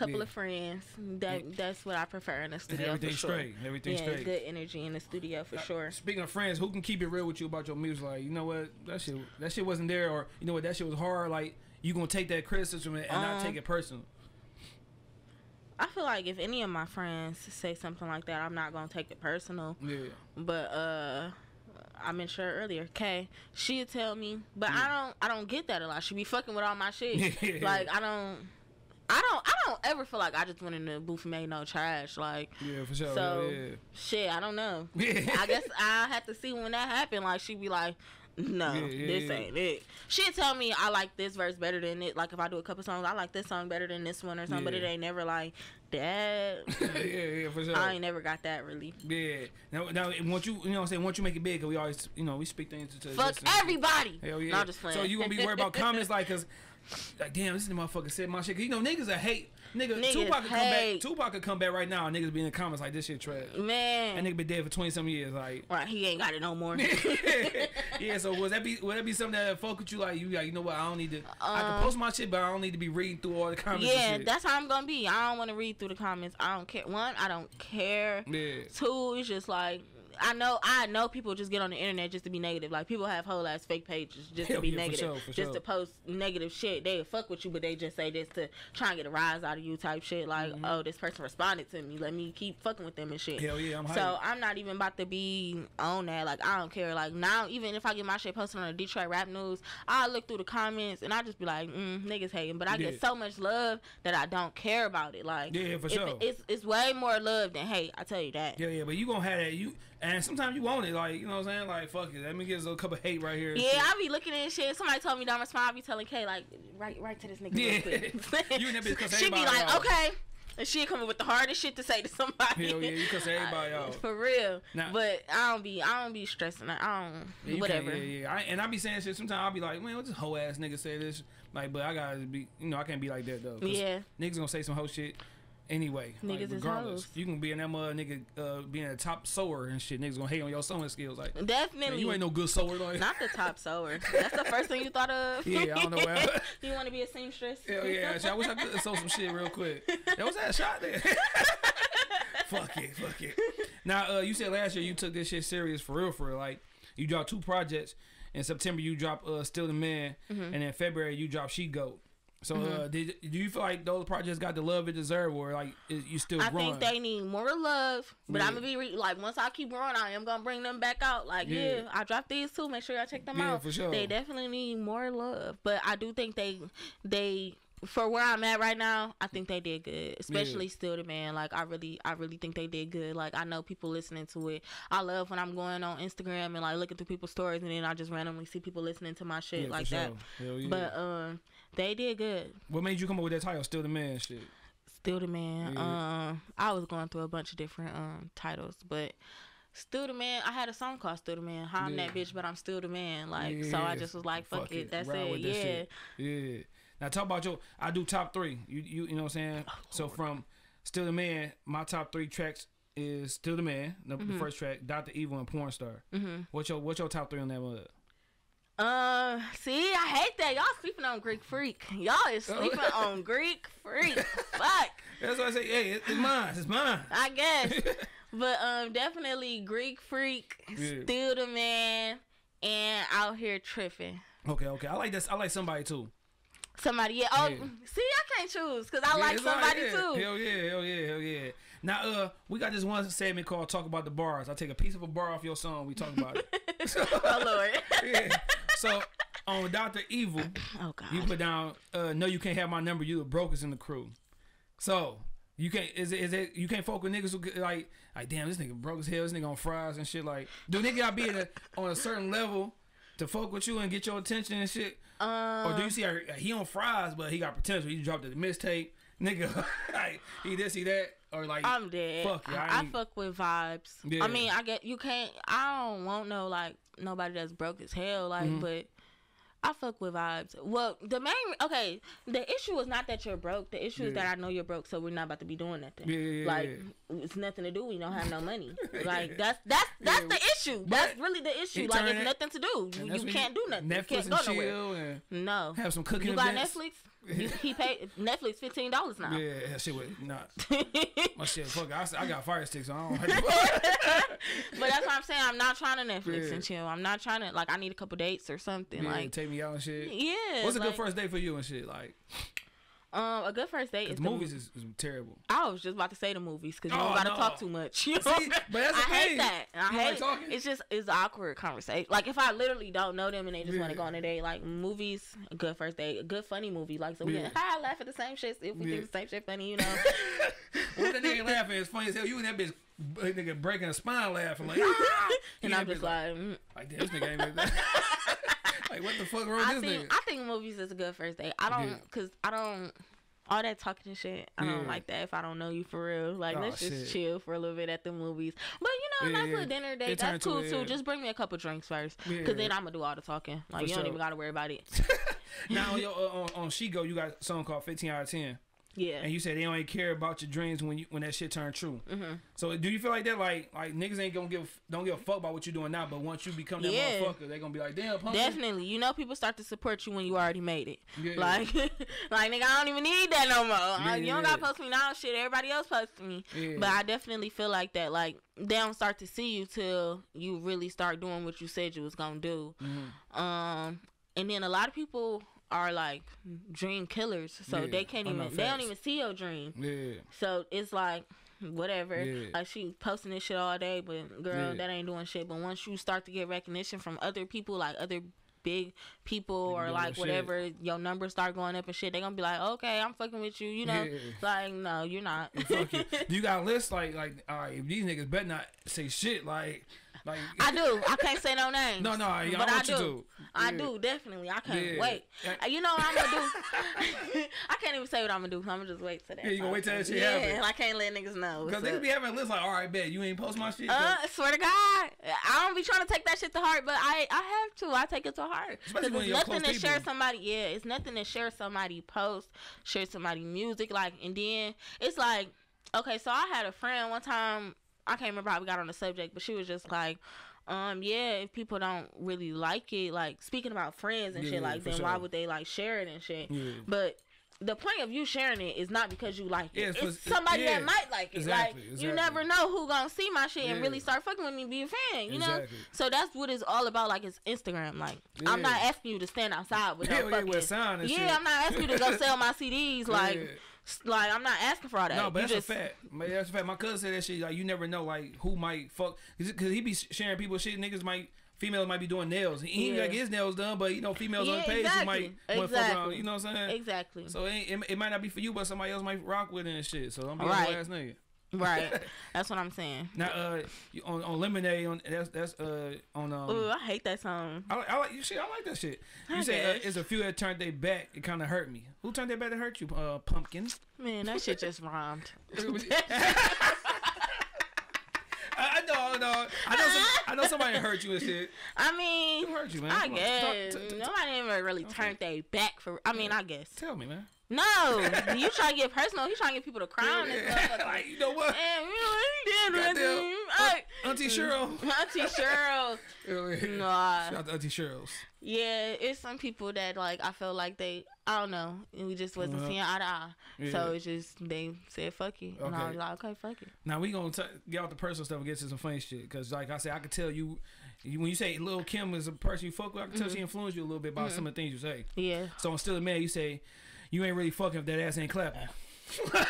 couple Yeah. of friends. That that's what I prefer in the and studio. everything for sure. straight, everything Yeah, straight. good energy in the studio for Uh, sure. Speaking of friends, who can keep it real with you about your music? Like, you know what, that shit, that shit wasn't there, or you know what, that shit was hard. Like, you gonna take that criticism and, and not Um, take it personal. I feel like if any of my friends say something like that, I'm not gonna take it personal. Yeah, But uh I mentioned her earlier, Kay, she'd tell me, but I don't I don't get that a lot. She be fucking with all my shit. Like I don't I don't I don't ever feel like I just went in the booth and made no trash. Like yeah, for sure. So- yeah, shit, I don't know. yeah. I guess I'll have to see when that happened. Like she'd be like, "No, Yeah, yeah, this yeah. ain't it." She'd tell me I like this verse better than it. Like if I do a couple songs, I like this song better than this one or something. But it ain't never like that. yeah, yeah, for sure. I ain't never got that really. Yeah. Now, now, once you, you know, what I'm saying, once you make it big, 'cause we always, you know, we speak things to Fuck existence. everybody. Hell yeah. No, I'm just playing. So you gonna be worried about comments like, cause, like, damn, this is the motherfucker said my shit. 'Cause you know, niggas are hate. Nigga, Niggas Tupac could come back. Tupac could come back right now. and Niggas be in the comments like this shit trash. man. That nigga been dead for twenty some years. Like, right, he ain't got it no more. yeah. So would that be would that be something that fuck with you? Like, you like, you know what? I don't need to. I can Um, post my shit, but I don't need to be reading through all the comments. yeah, that's how I'm gonna be. I don't want to read through the comments. I don't care. One, I don't care. yeah. Two, it's just like I know I know people just get on the internet just to be negative. Like people have whole ass fake pages just Hell to be yeah, for negative, sure, for just sure. to post negative shit. They fuck with you, but they just say this to try and get a rise out of you type shit. Like, oh, this person responded to me. Let me keep fucking with them and shit. Mm-hmm. Hell yeah, I'm hyped. So I'm not even about to be on that. Like I don't care. Like now, even if I get my shit posted on the Detroit Rap News, I look through the comments and I just be like, mm, niggas hating. But I Yeah. get so much love that I don't care about it. Like Yeah, for sure. It's it's way more love than hate. I tell you that. Yeah, yeah, but you gonna have that. You and sometimes you want it, like you know what I'm saying. Like fuck it, let me get a couple hate right here. Yeah. I be looking at shit. Somebody told me don't respond. I be telling Kay like, right, right to this nigga Yeah. You and that bitch she be like, out. okay, And she come up with the hardest shit to say to somebody. Hell yeah, you cuss everybody out. For real. Nah. But I don't be I don't be stressing. I don't Yeah, whatever. Yeah, yeah. I, and I be saying shit. Sometimes I'll be like, man, what this hoe ass nigga say this? Like, but I gotta be, you know, I can't be like that though. Yeah. Niggas gonna say some hoe shit anyway. like, Niggas is regardless. You can be in that mother nigga uh, being a top sewer and shit. Niggas gonna hate on your sewing skills. Like, man, Definitely. you ain't no good sewer. Like, Not the top sewer. That's the first thing you thought of. Yeah, I don't know why. you want to be a seamstress? Hell yeah, I wish I could sew some shit real quick. That was that shot there. fuck it, fuck it. Now, uh, you said last year you took this shit serious for real, for real. Like, you dropped two projects. In September, you dropped uh, Still the Man, Mm-hmm. and in February, you dropped She Goat. So, uh, did do you feel like those projects got the love it deserve, or like is, you still I growing? think they need more love, but Yeah. I'm gonna be re- like once I keep growing, I am gonna bring them back out. Like, Yeah. yeah, I dropped these too. Make sure y'all check them Yeah, out. for sure. They definitely need more love, but I do think they they for where I'm at right now, I think they did good. Especially still the man. Like I really I really think they did good. Like I know people listening to it. I love when I'm going on Instagram and like looking through people's stories and then I just randomly see people listening to my shit Yeah, like that. sure. Yeah. But um they did good. what made you come up with that title, Still the Man? Shit. Still the man. Yeah. Um, I was going through a bunch of different um titles, but still the man. I had a song called Still the Man. How I'm Yeah. that bitch, but I'm still the man. Like so, I just was like, fuck, it. That's Ride it. that Yeah. shit. Yeah. Now talk about your. I do top three. You you you know what I'm saying. Oh, so from Still the Man, my top three tracks is Still the Man, the, Mm-hmm. the first track, Doctor Evil and Porn Star. Mhm. What's your what's your top three on that one? Uh, see, I hate that y'all sleeping on Greek Freak. Y'all is Oh. sleeping on Greek Freak. Fuck. That's why I say, hey, it's mine. It's mine. I guess. but um, definitely Greek Freak, Yeah. still the man, and out here tripping. Okay, okay. I like this. I like somebody too. Somebody, yeah. Oh, Yeah. see, I can't choose because I Yeah, like it's all right, somebody yeah. too. Hell yeah, hell yeah, hell yeah. Now, uh, we got this one segment called "Talk About the Bars." I take a piece of a bar off your song. We talk about it. oh Lord. yeah. So on Doctor Evil, Oh God. you put down, uh, "No, you can't have my number. You the brokest in the crew." So you can't. Is it? Is it? You can't fuck with niggas who like, like, damn, this nigga broke as hell. This nigga on fries and shit. Like, do nigga gotta be a, on a certain level to fuck with you and get your attention and shit? um, Or do you see he on fries, but he got potential? He dropped the mistake, nigga. like he this, he that, or like I'm dead. Fuck it, I I, fuck with vibes. Yeah. I mean, I get you can't. I don't want no like nobody that's broke as hell. Like, Mm-hmm. but I fuck with vibes. Well, the main okay. The issue is not that you're broke. The issue is that I know you're broke, so we're not about to be doing nothing. Yeah, yeah, like it's nothing to do. We don't have no money. Like that's that's that's Yeah. the issue. That's really the issue. Like it's nothing to do. You, you can't do nothing. Netflix you can't go nowhere. and No. have some cooking You got events. Netflix? He, he paid Netflix fifteen dollars now. Yeah, that shit was not my shit. Fuck, I, I, got fire sticks, so I don't. But that's what I'm saying. I'm not trying to Netflix Yeah. and chill. I'm not trying to like. I need a couple dates or something. yeah, like, take me out and shit. yeah. What's a good first date for you and shit? Like, Um, a good first date is movies is, is terrible. I was just about to say the movies because you Oh, don't gotta no. talk too much. You know? See, but that's I hate that. I You like hate talking? it's just it's awkward conversation. Like if I literally don't know them and they just want to go on a date, like movies, a good first date, a good funny movie, like so we Yeah. can laugh at the same shit if we Yeah. think the same shit funny, you know. What that nigga laughing is funny as hell. You and that bitch, nigga breaking a spine laughing like, ah! and I'm just bitch like, mm. like, damn, this nigga ain't make that. Like, what the fuck wrong I with this think nigga? I think movies is a good first date. I don't because I don't all that talking and shit. I Yeah. don't like that if I don't know you for real. Like let's just shit. chill for a little bit at the movies. But you know, Yeah, nice yeah. little dinner It date. turn That's to cool it, too. yeah. Just bring me a couple drinks first, Yeah. because then I'm gonna do all the talking. Like For you don't sure. even gotta worry about it. Now on, your, uh, on on She Goat, you got a song called 15 out of 10, Yeah. and you said they only care about your dreams when you when that shit turned true. hmm So do you feel like that? Like like niggas ain't gonna give don't give a fuck about what you're doing now, but once you become that Yeah. motherfucker, they gonna be like, damn, punk. Definitely, you know, people start to support you when you already made it. Yeah. Like, like nigga, I don't even need that no more. Like, you don't Yeah. gotta post me now. Shit, everybody else posts me. Yeah. But I definitely feel like that. Like, they don't start to see you till you really start doing what you said you was gonna do. Mhm. Um, and then a lot of people are like dream killers, so Yeah, they can't even. They don't even see your dream. Yeah. So it's like whatever. Yeah. Like she posting this shit all day, but girl, Yeah. that ain't doing shit. But once you start to get recognition from other people, like other big people or like your shit. whatever, your numbers start going up and shit, they gonna be like, okay, I'm fucking with you. You know, Yeah. like no, you're not. You. You got a list like like all right? If these niggas better not say shit like Like I do. I can't say no names. No, no, I, but I I, want do. I Yeah. do definitely. I can't Yeah. wait. Uh, You know what I'm gonna do? I can't even say what I'm gonna do. I'm gonna just wait till that. Yeah, you gonna wait till that shit Yeah, happen. I can't let niggas know. Because what's niggas be having a list like, all right, bet you ain't post my shit. Uh, swear to God, I don't be trying to take that shit to heart, but I I have to. I take it to heart. Especially when it's nothing to share somebody. Yeah, it's nothing to share somebody post, share somebody music, like, and then it's like, okay, so I had a friend one time. I can't remember how we got on the subject, but she was just like. Um, yeah, if people don't really like it, like speaking about friends and Yeah, shit, like then why would they like share it and shit? Yeah. But the point of you sharing it is not because you like it. Yeah, it's it's somebody yeah, that might like it. exactly, like you never know who gonna see my shit and really start fucking with me, and be a fan. You know. So that's what it's all about. Like it's Instagram. Like I'm not asking you to stand outside with no yeah, fucking. with a and yeah. I'm not asking you to go sell my CDs. Like, Yeah. Like I'm not asking for all that. No, but You that's just, a fact. Man, That's a fact. My cousin said that shit. Like you never know, like who might fuck, because he be sharing people shit. Niggas might, females might be doing nails. He ain't Yeah. like his nails done, but you know, females on Yeah, the page exactly. might want fuck around. You know what I'm saying? Exactly. So it, it, it might not be for you, but somebody else might rock with it and shit. So don't be Right. a ass nigga. Right. That's what I'm saying. Now, uh, on, on lemonade, on that's that's uh on um. Ooh, I hate that song. I, like- I like you shit. I like that shit. You I say uh, it's a few that turned their back. It kind of hurt me. Who turned their back to hurt you? Uh, Pumpkinn. Man, that shit just rhymed. I, I know, I know, I know. Some, I know somebody hurt you and shit. I mean, Who hurt you, man? I Come on, guess talk- t- t- nobody ever really turned their back for. I mean, I guess. Tell me, man. No, you trying to get personal. He trying to get people to cry on this motherfucker. like, you know what? Man, you know what he did, Goddamn. Auntie. Cheryl. Auntie Cheryl. Shout out to Auntie Cheryl's. Yeah, it's some people that like I feel like they I don't know, and we just wasn't Uh-huh. seeing eye to eye. Yeah. So it's just they said fuck you, and I was like, okay, fuck it. Now we gonna t- get out the personal stuff and get to some funny shit. Cause like I said, I could tell you, you when you say Lil Kim is a person you fuck with, I can tell Mm-hmm. she influenced you a little bit by some of the things you say. Yeah. So Still a Man, you say you ain't really fucking if that ass ain't clapping. like,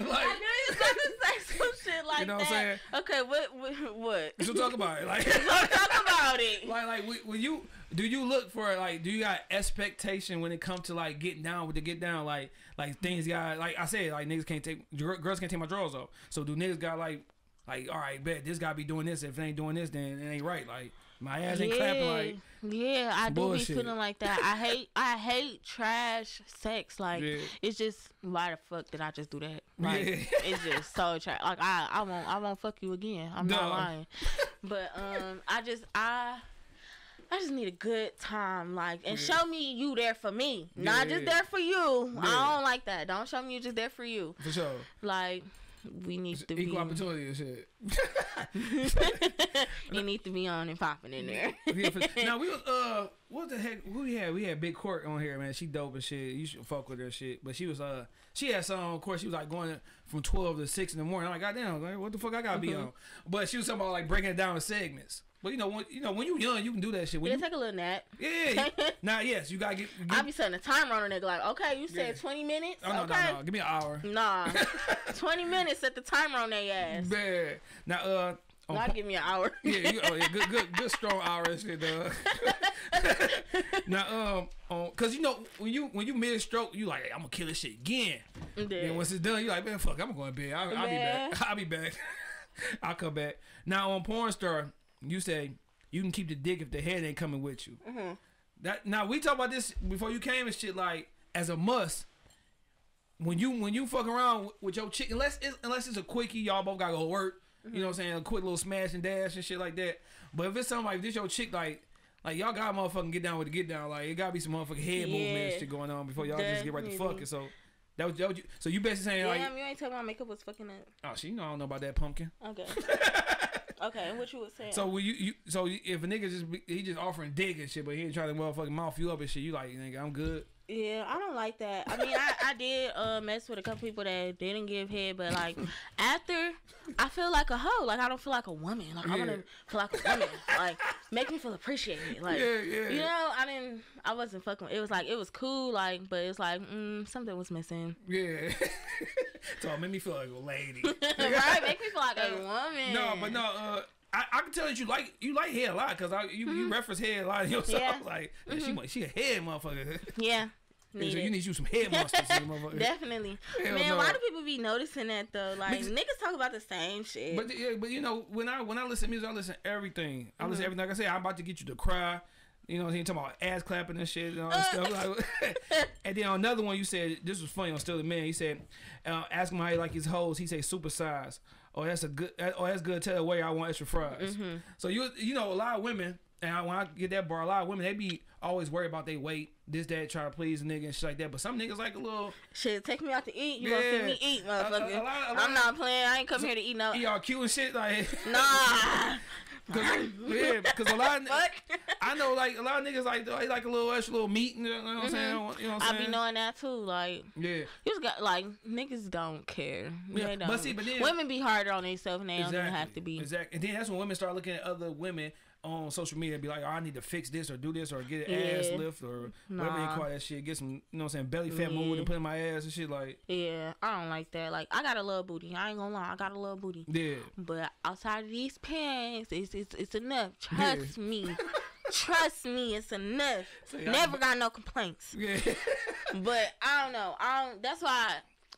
I like, knew you was about to say some shit like you know what I'm that. saying? Okay, what what what? so talk about it. Like, Let's talk about it. like, like, when- when you do you look for like, do you got expectation when it comes to like getting down with the get down, like, like things got like I said, like niggas can't take girls can't take my drawers off. So do niggas got like, like, all right, bet this guy be doing this. If it ain't doing this, then it ain't right. Like my ass ain't clapping. Like, yeah, I do bullshit. be feeling like that. I hate, I hate trash sex. Like, Yeah. it's just why the fuck did I just do that? Like, Yeah. it's just so trash. Like, I, I won't, I won't fuck you again. I'm No. not lying. But um, I just, I. I just need a good time, like, and Yeah. show me you there for me, not just there for you. Yeah. I don't like that. Don't show me you just there for you. for sure, Like, we need to equal be, opportunity and shit. you need to be on and popping in there. Yeah, for- now we was uh what the heck who we had? We had Big Court on here man. She dope and shit. You should fuck with her shit. But she was uh she had some of course she was like going from twelve to six in the morning. I'm like goddamn like, what the fuck I gotta be Mhm. on? But she was talking about like breaking it down in segments but you know when you know when you young you can do that shit when Yeah, you, take a little nap. yeah you- now yes you gotta get, get I be setting a timer on a nigga like, okay, you said Yeah. 20 minutes? oh no okay. no no give me an hour Nah. 20 minutes, set the timer on their ass. Bad. now uh on Not give me an hour. yeah, you, oh, yeah, good, good, good, strong hour and shit, dog. now, um, on, cause you know when you when you mid stroke, you like, hey, I'm gonna kill this shit again. Yeah. And once it's done, you like, man, fuck, I'm going to bed. I'll, I'll be back. I'll be back. I'll come back. Now on porn star, you say you can keep the dick if the head ain't coming with you. Mm-hmm. That now we talk about this before you came and shit like as a must. When you when you fuck around with- your chick, unless it's, unless it's a quickie, y'all both gotta go work. You know what I'm saying? A quick little smash and dash and shit like that. But if it's something like this, your chick like. Like y'all gotta motherfucking get down with the get down. Like it gotta be some motherfucking head movement and shit going on before y'all just get right to fucking. So that was, that was you, so you basically saying like you ain't talking about makeup was fucking up. Oh, she know I don't know about that Pumpkinn. Okay. okay, and what you was saying? So when you, you so if a nigga just he just offering dick and shit, but he ain't trying to motherfucking mouth you up and shit, you like nigga, I'm good. Yeah, I don't like that. I mean, I, I did uh, mess with a couple people that didn't give head, but like after, I feel like a hoe. Like I don't feel like a woman. Like I want to feel like a woman. like make me feel appreciated. Like Yeah, yeah. you know, I didn't. I wasn't fucking. It was like it was cool. Like, but it's like mm, something was missing. Yeah. so it made me feel like a lady. right? Make me feel like a woman. no, but no. Uh, I, I can tell that you like you like head a lot because you you reference hair a lot in your songs. Mm-hmm. Yeah. Mm-hmm. Like she she a head motherfucker. Yeah. Yeah, Need so you need you some head monsters, motherfucker. Definitely. Hell Man, no. why do people be noticing that though? Like Because- niggas talk about the same shit. But yeah, but you know, when I when I listen to music, I listen to everything. I Mm-hmm. listen to everything. Like I said, I'm about to get you to cry. You know, what I'm saying? talking about ass clapping and shit and all that Uh. stuff. Like, and then on another one, you said this was funny on Still the Man. He said, uh, "Ask him how he like his hoes." He say super size. Oh, that's a good. Oh, that's good. Tell the way I want extra fries. Mm-hmm. So you you know a lot of women. And I, when I get that bar, a lot of women they be always worried about their weight, this, that, try to please a nigga and shit like that. But some niggas like a little shit, take me out to eat. You gonna see me eat, A- a- a motherfucker. a lot I'm not playing. I ain't come here to eat no. ERQ and shit. Like, Nah. Cause, yeah, because a lot of Fuck. I know like a lot of niggas like they like a little extra little meat. You know what I'm saying? You know what I'm Mm-hmm. I be knowing that too. Like Yeah, you just got like niggas don't care. Yeah, They but don't. see, but then- women be harder on themselves they exactly. don't have to be. exactly. And then that's when women start looking at other women on social media and be like, oh, I need to fix this or do this or get an ass lift or whatever you call that shit. Get some, you know what I'm saying, belly fat Yeah. moving and put in my ass and shit. Like, Yeah, I don't like that. Like I got a little booty. I ain't gonna lie, I got a little booty. yeah, But outside of these pants, it's it's, it's enough. Trust me. Trust me, it's enough. So Never got no complaints. yeah, But I don't know. I don't. That's why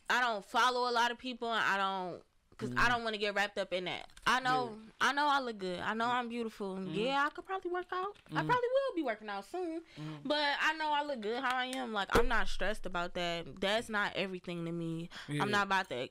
I don't follow a lot of people. And I don't. Cause I mm-hmm. don't want to get wrapped up in that. I know, I know I look good. I know I'm beautiful. Mm-hmm. Yeah, I could probably work out. I mm-hmm. probably will be working out soon. But I know I look good how I am. Like I'm not stressed about that. That's not everything to me. Yeah. I'm not about that.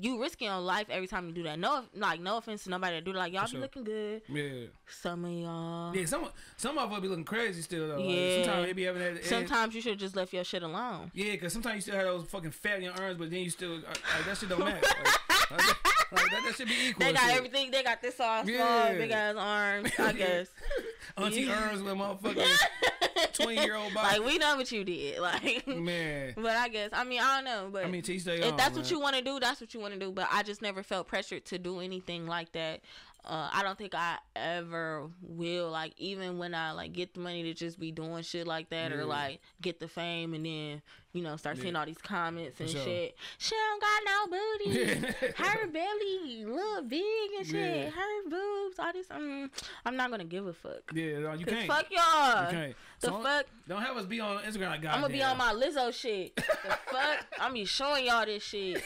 You risking your life every time you do that. No, like no offense to nobody that do that. Like y'all sure. be looking good. yeah. Some of y'all. Yeah, some some of us be looking crazy still though. Like, Yeah. sometimes they be having that. Sometimes you should just left your shit alone. Yeah, because sometimes you still have those fucking fat in your arms, but then you still uh, like, that shit don't matter. Like, like, that, that, should be equal. They got shit. everything. They got this all small, Yeah. big ass arms. I guess. Auntie Yeah. arms with a motherfucking twenty year old body. like we know what you did. Like, man. but I guess I mean I don't know. But I mean, teach if own, that's man. what you want to do, that's what you want to do. But I just never felt pressured to do anything like that. Uh, I don't think I ever will. Like even when I like get the money to just be doing shit like that, Yeah. or like get the fame and then you know start seeing all these comments and sure. shit. She don't got no booty. her belly look big and shit. Yeah. Her boobs, all this. Um, I'm not gonna give a fuck. Yeah, no, you can't. fuck y'all. You can't. The So fuck. Don't have us be on Instagram like I'm gonna be on my Lizzo shit. the fuck? I'm be showing y'all this shit.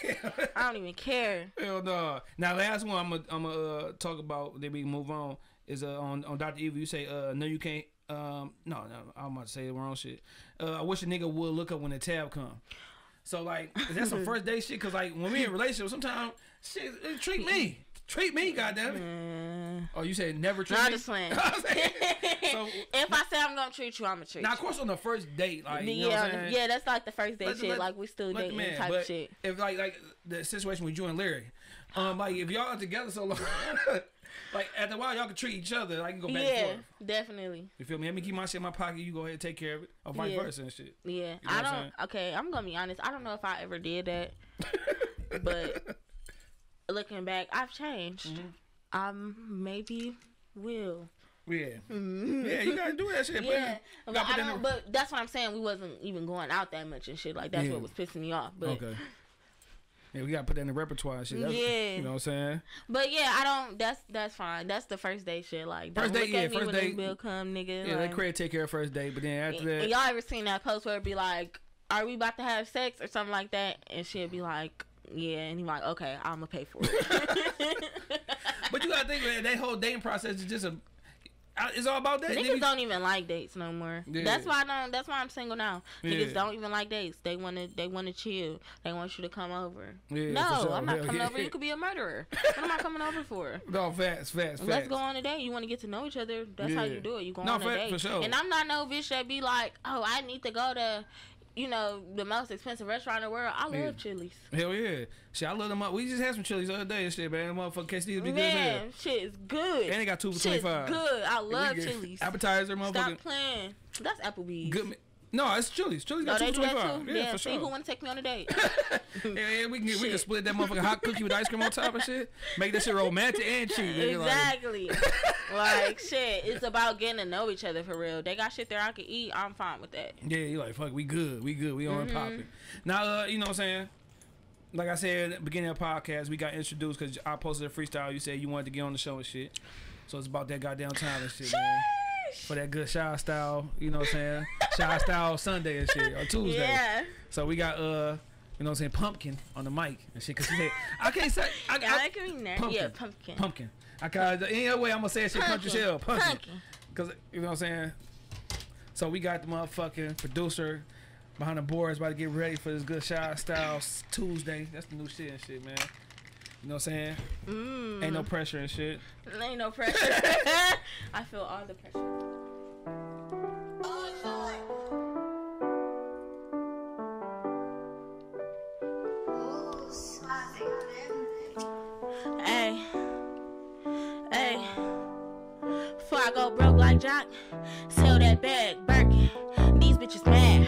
I don't even care. Hell no. Now last one I'm gonna I'm gonna uh, talk about. Then we move on. Is uh, on on Dr. Evil. You say uh no you can't. Um no no I'm about to say the wrong shit. Uh, I wish a nigga would look up when the tab come. So like is that some first date shit? Cause like when we in relationship, sometimes shit it treat me. Treat me, goddamn it. Mm. Oh, you said never treat Nah, me. just playing. So- if I say I'm gonna treat you, I'm gonna treat you. now, you. of course, on the first date, like you know yeah, yeah, that's like the first date Let- shit. let- like we still dating man, type but shit. If like like the situation with you and Larry, um, like if y'all are together so long, like after a while y'all can treat each other. Like you can go back and Yeah, forth. definitely. You feel me? Let me keep my shit in my pocket. You go ahead and take care of it, or vice Yeah. versa and shit. Yeah, know I what I'm don't. Okay, I'm gonna be honest. I don't know if I ever did that, but looking back, I've changed. Mm-hmm. I maybe will. Yeah, yeah, you gotta do that shit. Yeah, you but I don't. the- But that's what I'm saying. We wasn't even going out that much and shit. Like that's Yeah. what was pissing me off. But okay. Yeah, we gotta put that in the repertoire and shit. That's, Yeah. you know what I'm saying? but yeah, I don't. That's that's fine. That's the first day shit. Like don't First look yeah, at me first when date- bill come, nigga. Yeah, like, they create take care of first day, but then after that, y'all ever seen that post where it'd be like, "Are we about to have sex?" or something like that, and she'll be like. Yeah, and he like, okay, I'm gonna pay for it. but you gotta think that that whole dating process is just a. It's all about that. Niggas nigga. don't even like dates no more. Yeah. That's why I don't. That's why I'm single now. Yeah. Niggas don't even like dates. They wanna. They wanna chill. They want you to come over. Yeah, no, sure. I'm not Hell coming over. You could be a murderer. what am I coming over for? No, fast, fast, fast. Let's go on a date. You want to get to know each other. That's how you do it. You go No, on a date. for sure. And I'm not no bitch that be like, oh, I need to go to, you know, the most expensive restaurant in the world. I love Yeah. Chili's. Hell yeah. Shit, I love them up. We just had some chilies the other day and shit, man. The motherfucking quesadillas be good. Man, shit is good. And they got two for Shit's 25. good. I love Chili's. Appetizer, motherfucker. Stop playing. That's Applebee's. Good. No, it's Chili's. Chili's Oh, got they two for 25. too. Yeah, Damn, for see who want to take me on a date? yeah, yeah, we can we can split that motherfucking hot cookie with ice cream on top and shit. Make that shit romantic and cheap. like- exactly. like shit, it's about getting to know each other for real. They got shit there I can eat. I'm fine with that. Yeah, you like fuck. We good. We good. We on Mm-hmm. popping. Now, uh, you know what I'm saying. Like I said at the beginning of the podcast, we got introduced because I posted a freestyle. You said you wanted to get on the show and shit. So it's about that goddamn time and shit, man. For that good shy style. You know what I'm saying? shy style Sunday and shit or Tuesday. Yeah. So we got uh. You know what I'm saying? Pumpkinn on the mic and shit. Cause he said, I can't say. I, Yeah, I, that could be nerd. Pumpkinn. Yeah, Pumpkinn. Pumpkinn. I. Any other way I'm gonna say that shit country Pumpkinn. shell. Pumpkinn. Pumpkinn. Cause you know what I'm saying. So we got the motherfucking producer behind the boards about to get ready for this good shot style Tuesday. That's the new shit and shit, man. You know what I'm saying? Mm. Ain't no pressure and shit. Ain't no pressure. I feel all the pressure. Hey, hey. Before I go broke like Jock, sell that bag,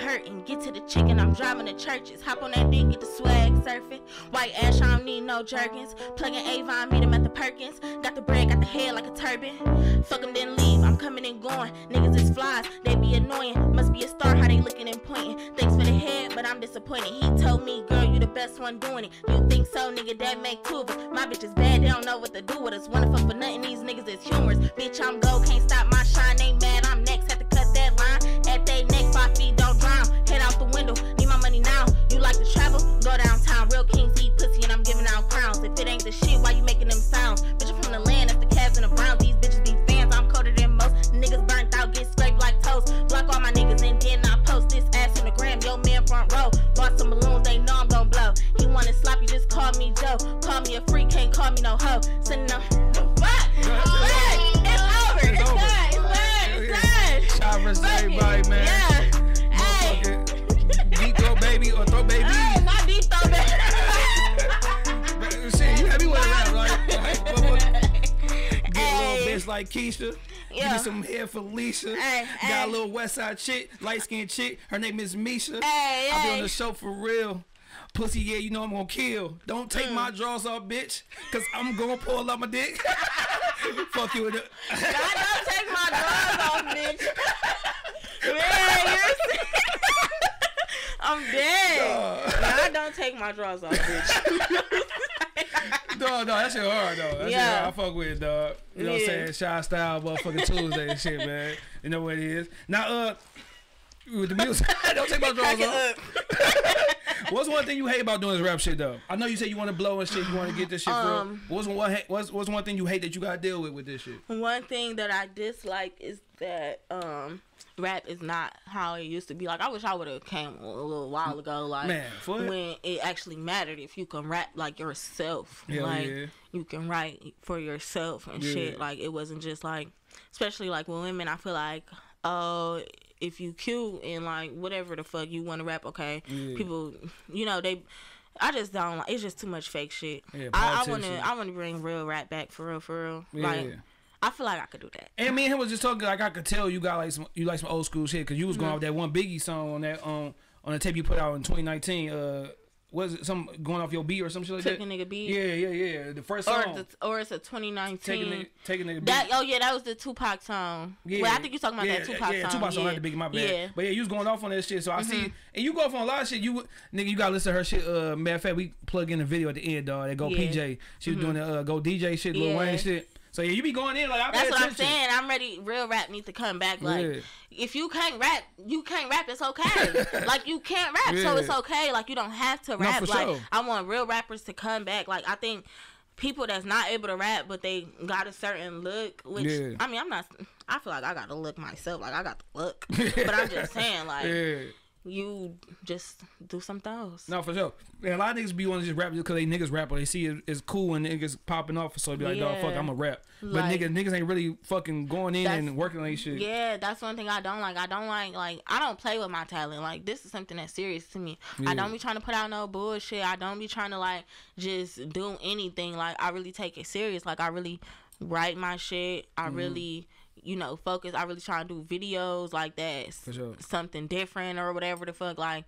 hurting. Get to the chicken, I'm driving to churches. Hop on that dick, get the swag, surfing. White ash, I don't need no jerkins. Plugging Avon, meet 'em at the Perkins. Got the bread, got the head like a turban. Fuck 'em, then leave. I'm coming and going. Niggas is flies, they be annoying. Must be a star, how they looking and pointing. Thanks for the head, but I'm disappointed. He told me, girl, you the best one doing it. You think so, nigga? That make two of us. My bitch is bad, they don't know what to do with us. Wanna fuck for nothing, these niggas is humorous. Bitch, I'm gold, can't stop my shine. Ain't mad, I'm next. Had to cut that line. At they neck, If it ain't the shit, why you making them sounds? Bitch, I'm from the land, that's the Cavs and the Browns. These bitches be fans, I'm colder than most. Niggas burnt out, get scraped like toast. Block all my niggas and then I post this ass on the gram. Yo, man, front row. Bought some balloons, they know I'm gon' blow. He wanna slap you, just call me Joe. Call me a freak, can't call me no hoe. Sitting up. Fuck! Fuck! It's over! It's done! It's done! It's done! Shad versus Fuck it. everybody, man. Yeah. Hey. Motherfucking deep throw baby or throw baby. Uh, Get a Hey. little bitch like Keisha. Give me some hair for Leisha. Got a little West Side chick, light skinned chick. Her name is Misha. Hey, I'll be on the show for real. Pussy, yeah, you know I'm gonna kill. Don't take my Mm. drawers off, bitch, cause I'm gonna pull out my dick. Fuck you with it. God, don't take my drawers off, bitch. Man, you're I'm dead. God, don't take my drawers off, bitch. No, no, that shit hard though. That Yeah. shit hard. I fuck with it, dog. You know what I'm saying? Shy style, motherfucking Tuesday and shit, man. You know what it is. Now, uh, with the music, don't take my drawers off. What's one thing you hate about doing this rap shit though? I know you said you want to blow and shit. You want to get this shit Um, real. What's one? What's what's one thing you hate that you gotta deal with with this shit? One thing that I dislike is that um rap is not how it used to be. Like I wish I would have came a little while ago. Like Man, when it actually mattered if you can rap like yourself. Hell like yeah. you can write for yourself and Yeah. shit. Like it wasn't just like, especially like with women. I feel like oh. If you cute and like whatever the fuck you want to rap, okay. Yeah. People, you know they. I just don't like. It's just too much fake shit. Yeah, I, I wanna, I want to bring real rap back for real, for real. Yeah. Like I feel like I could do that. And me and him was just talking like I could tell you got like some you like some old school shit because you was going Mm-hmm. off that one Biggie song on that um on the tape you put out in 2019. Uh, was it some going off your beat or some shit like Took that? a nigga beat. Yeah, yeah, yeah. The first Or song. the, or it's a 2019. taking nigga, taking nigga beat. that oh yeah, that was the Tupac song. Yeah, well, I think you're talking about yeah, that Tupac yeah, song. Tupac song, yeah. not the Biggie, my bad. Yeah. Mm-hmm. But yeah, you was going off on that shit, so I see, and you go off on a lot of shit. You nigga, you gotta listen to her shit. Uh, matter of fact, we plug in the video at the end, dog. That go Yeah. Mm-hmm. PJ. She was doing the uh, go DJ shit, Lil Yeah. Wayne shit. So yeah, you be going in like I That's what I'm saying. I'm ready. Real rap needs to come back. Like, Yeah. if you can't rap, you can't rap. It's okay. like you can't rap, so it's okay. Like you don't have to rap. like sure. I want real rappers to come back. Like I think people that's not able to rap, but they got a certain look. Which Yeah. I mean, I'm not. I feel like I got to look myself. Like I got the look, but I'm just saying, like Yeah. You just do something else. No, for sure. And a lot of niggas be wanting to just rap just because they niggas rap or they see it, it's cool and niggas popping off. So they be like, dog, fuck, I'm a rap. But Like- niggas, niggas ain't really fucking going in and working on shit. Yeah, that's one thing I don't like. I don't like like I don't play with my talent. Like this is something that's serious to me. Yeah. I don't be trying to put out no bullshit. I don't be trying to like just do anything. Like I really take it serious. Like I really write my shit. I Mm-hmm. really you know focus. I really try to do videos like that. Sure. Something different or whatever the fuck. Like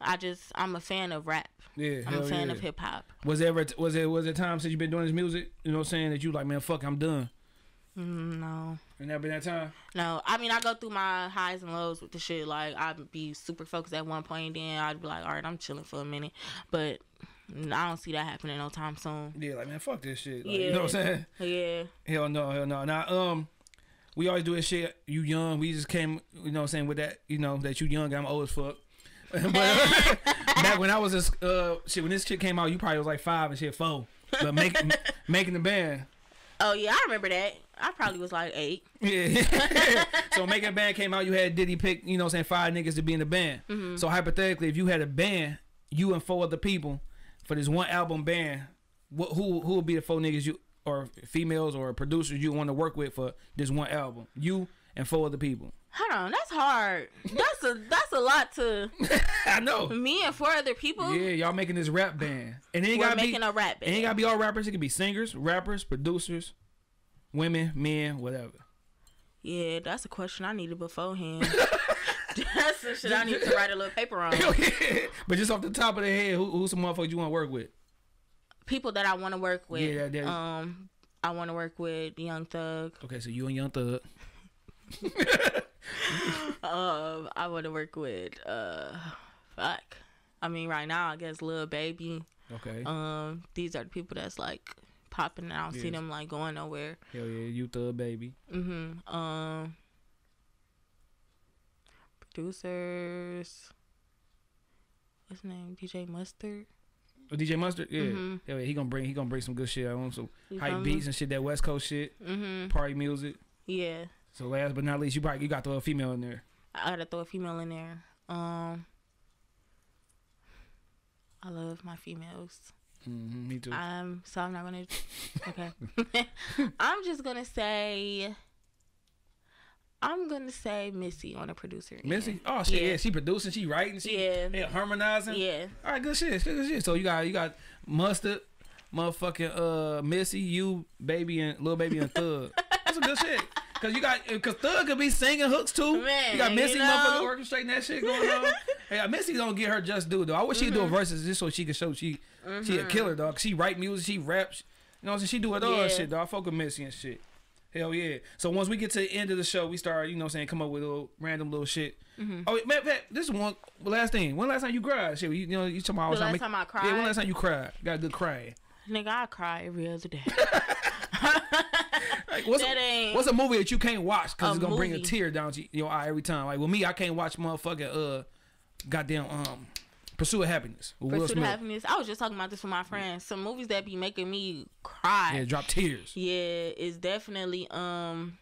I just I'm a fan of rap. Yeah, I'm a fan yeah. of hip hop. Was there ever was there was there time since you've been doing this music? You know what I'm saying that you like, man, fuck, I'm done. Mm, no. And that been that time. No, I mean I go through my highs and lows with the shit. Like I'd be super focused at one point, then I'd be like, all right, I'm chilling for a minute. But I don't see that happening no time soon. Yeah, like man, fuck this shit. Like, Yeah. You know what I'm saying? Yeah. Hell no, hell no. Now, um, we always do this shit. You young, we just came, you know, what I'm saying with that, you know, that you young. I'm old as fuck. but back when I was this, uh, shit, when this shit came out, you probably was like five and shit four. But making making the band, Oh yeah, I remember that. I probably was like eight. yeah. so making a band came out. You had Diddy pick, you know, what I'm saying five niggas to be in the band. Mm-hmm. So hypothetically, if you had a band, you and four other people for this one album band, what who who would be the four niggas you or females or producers you want to work with for this one album? You and four other people. Hold on, that's hard. That's a that's a lot to I know. me and four other people. Yeah, y'all making this rap band, and ain't gotta be making a rap it ain't gotta be all rappers. It could be singers, rappers, producers, women, men, whatever. Yeah, that's a question I needed beforehand. that's the shit I need to write a little paper on. but just off the top of the head, who, who's some motherfuckers you want to work with? People that I want to work with. Yeah, that- um, I want to work with Young Thug. Okay, so you and Young Thug. Um, I want to work with uh, fuck. I mean, right now I guess Lil Baby. Okay, Um, these are the people that's like popping. and I don't see them like going nowhere. hell yeah, you Thug baby. Mm-hmm. Um, producers. What's his name? DJ Mustard. Oh, DJ Mustard, yeah, Mhm. yeah, he gonna bring he gonna bring some good shit. I want some You hype feel me? beats and shit, that West Coast shit, Mm-hmm. party music. Yeah, So last but not least, you probably you got to throw a female in there. I gotta throw a female in there. Um, I love my females. hmm me too. Um, so I'm not gonna. Okay, I'm just gonna say. I'm gonna say Missy on a producer. Missy, oh shit, yeah. Yeah. she producing, she writing, she Yeah. yeah, harmonizing. Yeah. All right, good shit, good shit. So you got you got mustard, motherfucking uh Missy, you baby and Lil Baby and Thug. That's some good shit. Cause you got, cause Thug could be singing hooks too. Man, you got you Missy know? motherfucking orchestrating that shit going on. hey, Missy don't get her just due though. I wish she'd do a Mm-hmm. verses just so she could show she she a killer dog. She write music, she raps. You know what I'm saying? She do it all Yeah. shit dog. I fuck with Missy and shit. Hell yeah. So once we get to the end of the show, we start, you know what I'm saying, come up with a little random little shit. Mm-hmm. Oh, man, man, this is one last thing. When last time you cried? Shit, you, you know, you talking about The last time I cried. Yeah, when last time you cried? Got a good cry. Nigga, I cry every other day. Like, what's, That a, ain't what's a movie that you can't watch because it's gonna bring a tear down to your eye every time? Like with me, I can't watch motherfucking uh, goddamn um, Pursuit of Happiness Pursuit of Happiness. I was just talking about this with my friends. Some movies that be making me cry. Yeah, drop tears. Yeah, it's definitely um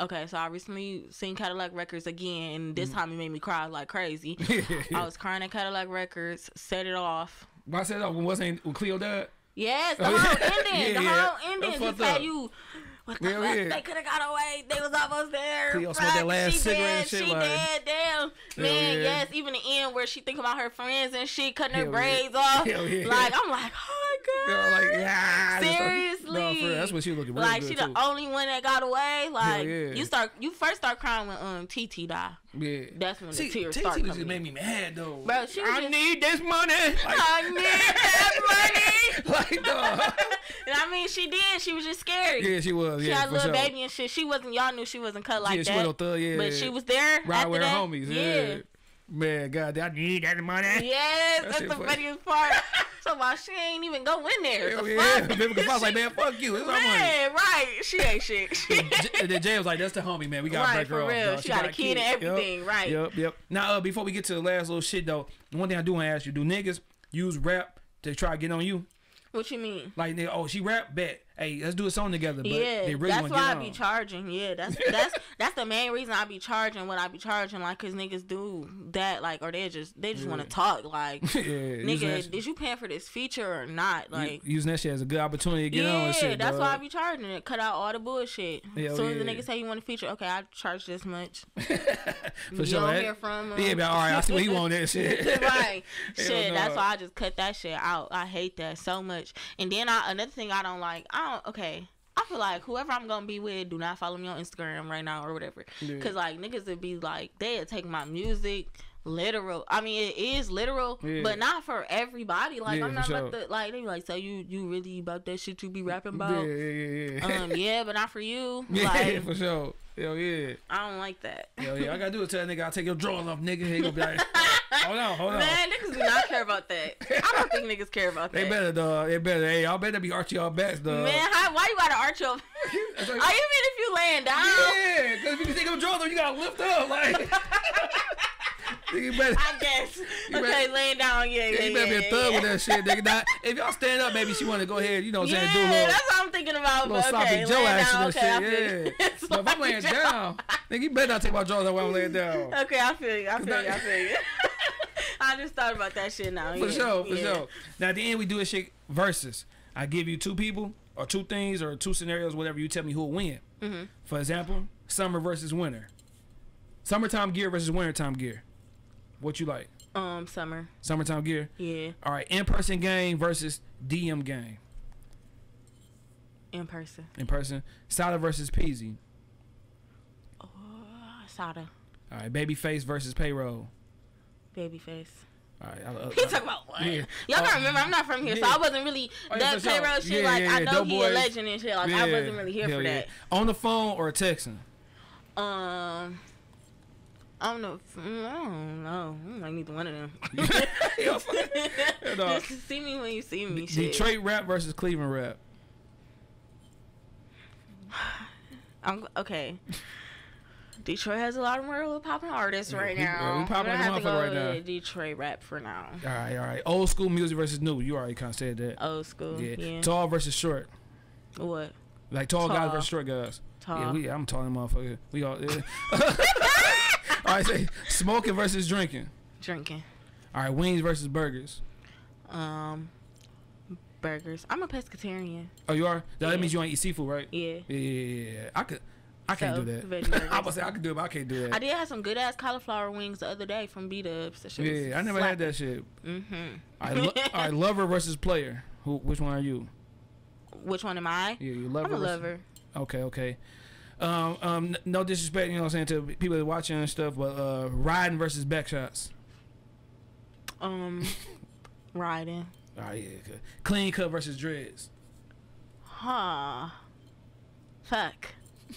okay, so I recently seen Cadillac Records again and Mm-hmm. this time it made me cry like crazy. I was crying at Cadillac Records, set it off. Why I said that when wasn't when Cleo died? Yes, the Oh, whole yeah. ending. Yeah, the yeah. whole ending. He said you what the Yeah, fuck? yeah. They could have got away. They was almost there. Cleo smoked that last she cigarette dead. She like- dead. Damn. Man, yeah. yes. Even the end where she think about her friends and shit, cutting her Hell braids yeah. off. Like I'm like, oh You my know, god. like yeah. Seriously. No, for real. That's what she was looking real like she too. the only one that got away. Like yeah. you start, you first start crying when um TT die. yeah. That's when See, the tears TT start just coming. made me mad though. Bro, she was I just- need this money. Like, I need that money. like dog. and I mean, she did. She was just scared. yeah, she was. She yeah, had a little sure. baby and shit. She wasn't. Y'all knew she wasn't cut like yeah, she that. was no thug. Yeah, but she was there. Right after with her homies. Yeah. Man, God, I need that money. Yes, That that's the funniest part. So my she ain't even go in there. Hell the yeah. fuck? People can like, man, fuck you. It's our money. Man, right. She ain't shit. J- then Jay was like, "That's the homie, man. We gotta Right, break her for off. real. She got a kid and Yup. everything, right. Yep, yep. Now, uh, before we get to the last little shit though, one thing I do want to ask you: Do niggas use rap to try to get on you? what you mean? Like, nigga, oh, she rap, bet. Hey, let's do a song together. But yeah, they really that's why I get be charging. Yeah, that's that's that's the main reason I be charging what I be charging. Like, cause niggas do that, like, or they just they just want to talk. Like, yeah, nigga, did you paying for this feature or not? Like, using that shit as a good opportunity to get yeah, on and shit. that's dog. why I be charging it. Cut out all the bullshit. Hell As soon as the yeah. nigga say you want a feature, okay, I charge this much. for you sure. don't that- hear from him. yeah, but all right, I see what he want that shit. right. Shit, that's why I just cut that shit out. I hate that so much. And then I another thing I don't like. I don't. Okay. I feel like whoever I'm gonna be with, do not follow me on Instagram right now or whatever. Yeah. Cause like niggas would be like, they'd take my music literal. I mean, it is literal, Yeah. but not for everybody. Like Yeah, I'm not sure. about to like. They be like, so you you really about that shit you be rapping about? yeah, yeah, yeah. um, yeah, but not for you. yeah, Like for sure. Hell yeah. I don't like that. Hell yeah. I gotta do it to that nigga. I'll take your drawers off, nigga. He gonna be like, hold on, hold on. Man, niggas do not care about that. I don't think niggas care about that. They better, dog. They better. Hey, y'all better be arching y'all backs, dog. Man, how, why you gotta arch your? That's Are you mean if you laying down? Yeah, because if you think of Jordan, you gotta lift up, like. You better. I guess. You okay, better- laying down. Yeah, yeah, you better yeah, be a thug yeah. with that shit, nigga. If y'all stand up, maybe she want to go ahead, you know what I'm Yeah, saying, do a little, that's what I'm thinking about. little sloppy okay, Joe action and Okay, I shit. Yeah. But if I'm laying Joe. down, nigga, you better not take my drawers off while I'm laying down. Okay, I feel you. I feel you. I feel you. I just thought about that shit now. For yeah, sure, for yeah. sure. Now at the end we do a shit versus. I give you two people or two things or two scenarios, whatever. You tell me who'll win. Mm-hmm. For example, summer versus winter. Summertime gear versus wintertime gear. What you like? Um, summer. Summertime gear. Yeah, All right, in-person game versus DM game. in person. In person, Sada versus Peezy. Oh, Sada, All right, Babyface versus Payroll. babyface. All right, I, uh, He talk about what? Yeah. Y'all Oh, gotta remember, I'm not from here, so. I wasn't really Oh, yeah, that payroll shit. Yeah, like yeah, I know Dope he a legend and shit. Like I wasn't really here hell for yeah. that. On the phone or texting? Um, I don't know. if- I don't know. I like neither one of them. Fuck. Uh, Just see me when you see me. shit. Detroit rap versus Cleveland rap. I'm okay. Detroit has a lot of real popping artists Yeah, right we- now. yeah, we popping I'm like a gonna have to motherfucker go right now. Detroit rap for now. All right, all right. Old school music versus new. You already kind of said that. Old school. yeah. Yeah. Tall versus short. What? Like tall, guys versus short guys. Tall. Yeah, we, I'm tall motherfucker. We all. Yeah. all right, say smoking versus drinking. Drinking. All right, wings versus burgers. Um, burgers. I'm a pescatarian. Oh, you are. That Yeah. means you ain't eat seafood, right? Yeah. Yeah, yeah, yeah. I could. I can't do that. I was say I could do it, but I can't do that. I did have some good ass cauliflower wings the other day from B Dubs. yeah, I never had that shit. Mm-hmm. All right, lo- all right, lover versus player. Who? Which one are you? Which one am I? Yeah, you lover. I'm a lover. Okay, okay. Um, um, no disrespect, you know what I'm saying, to people that watching and stuff, but uh, riding versus back shots. Um, riding. All right, yeah. Clean cut versus dreads. Huh. Fuck.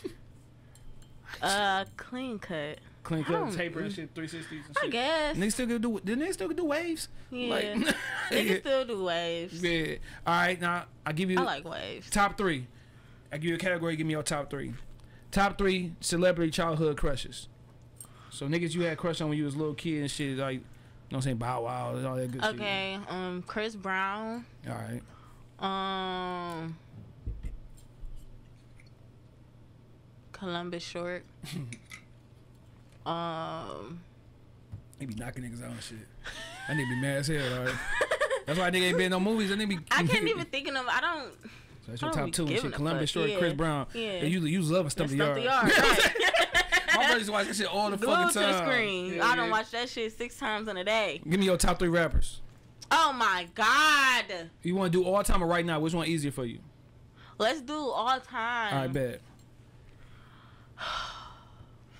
uh, clean cut. Clean cut, taper and shit, 360s and I guess. Niggas still could do. Didn't they still could do waves? Yeah. Like, They can still do waves. yeah. All right, now I give you I like waves. top three. I give you a category. Give me your top three. Top three celebrity childhood crushes. So niggas you had crush on when you was a little kid and shit, like, you know what I'm saying, Bow Wow and all that good shit. Okay. Um, Chris Brown. All right. Um, Columbus Short. um, They be knocking niggas out and shit. I need to be mad as hell, alright. That's why nigga ain't been in no movies. And they be. I can't even think of. I don't. So that's your top two and giving shit. a Columbus fuck. Short, Chris Brown. Yeah. And you you was loving Stomp the Stomp Yard. the yard. Right. My brother used to watch that shit all the Glued fucking to time. the screen. Yeah, I don't watch that shit six times in a day. Give me your top three rappers. Oh my god. You want to do all time or right now? Which one easier for you? Let's do all time. I bet.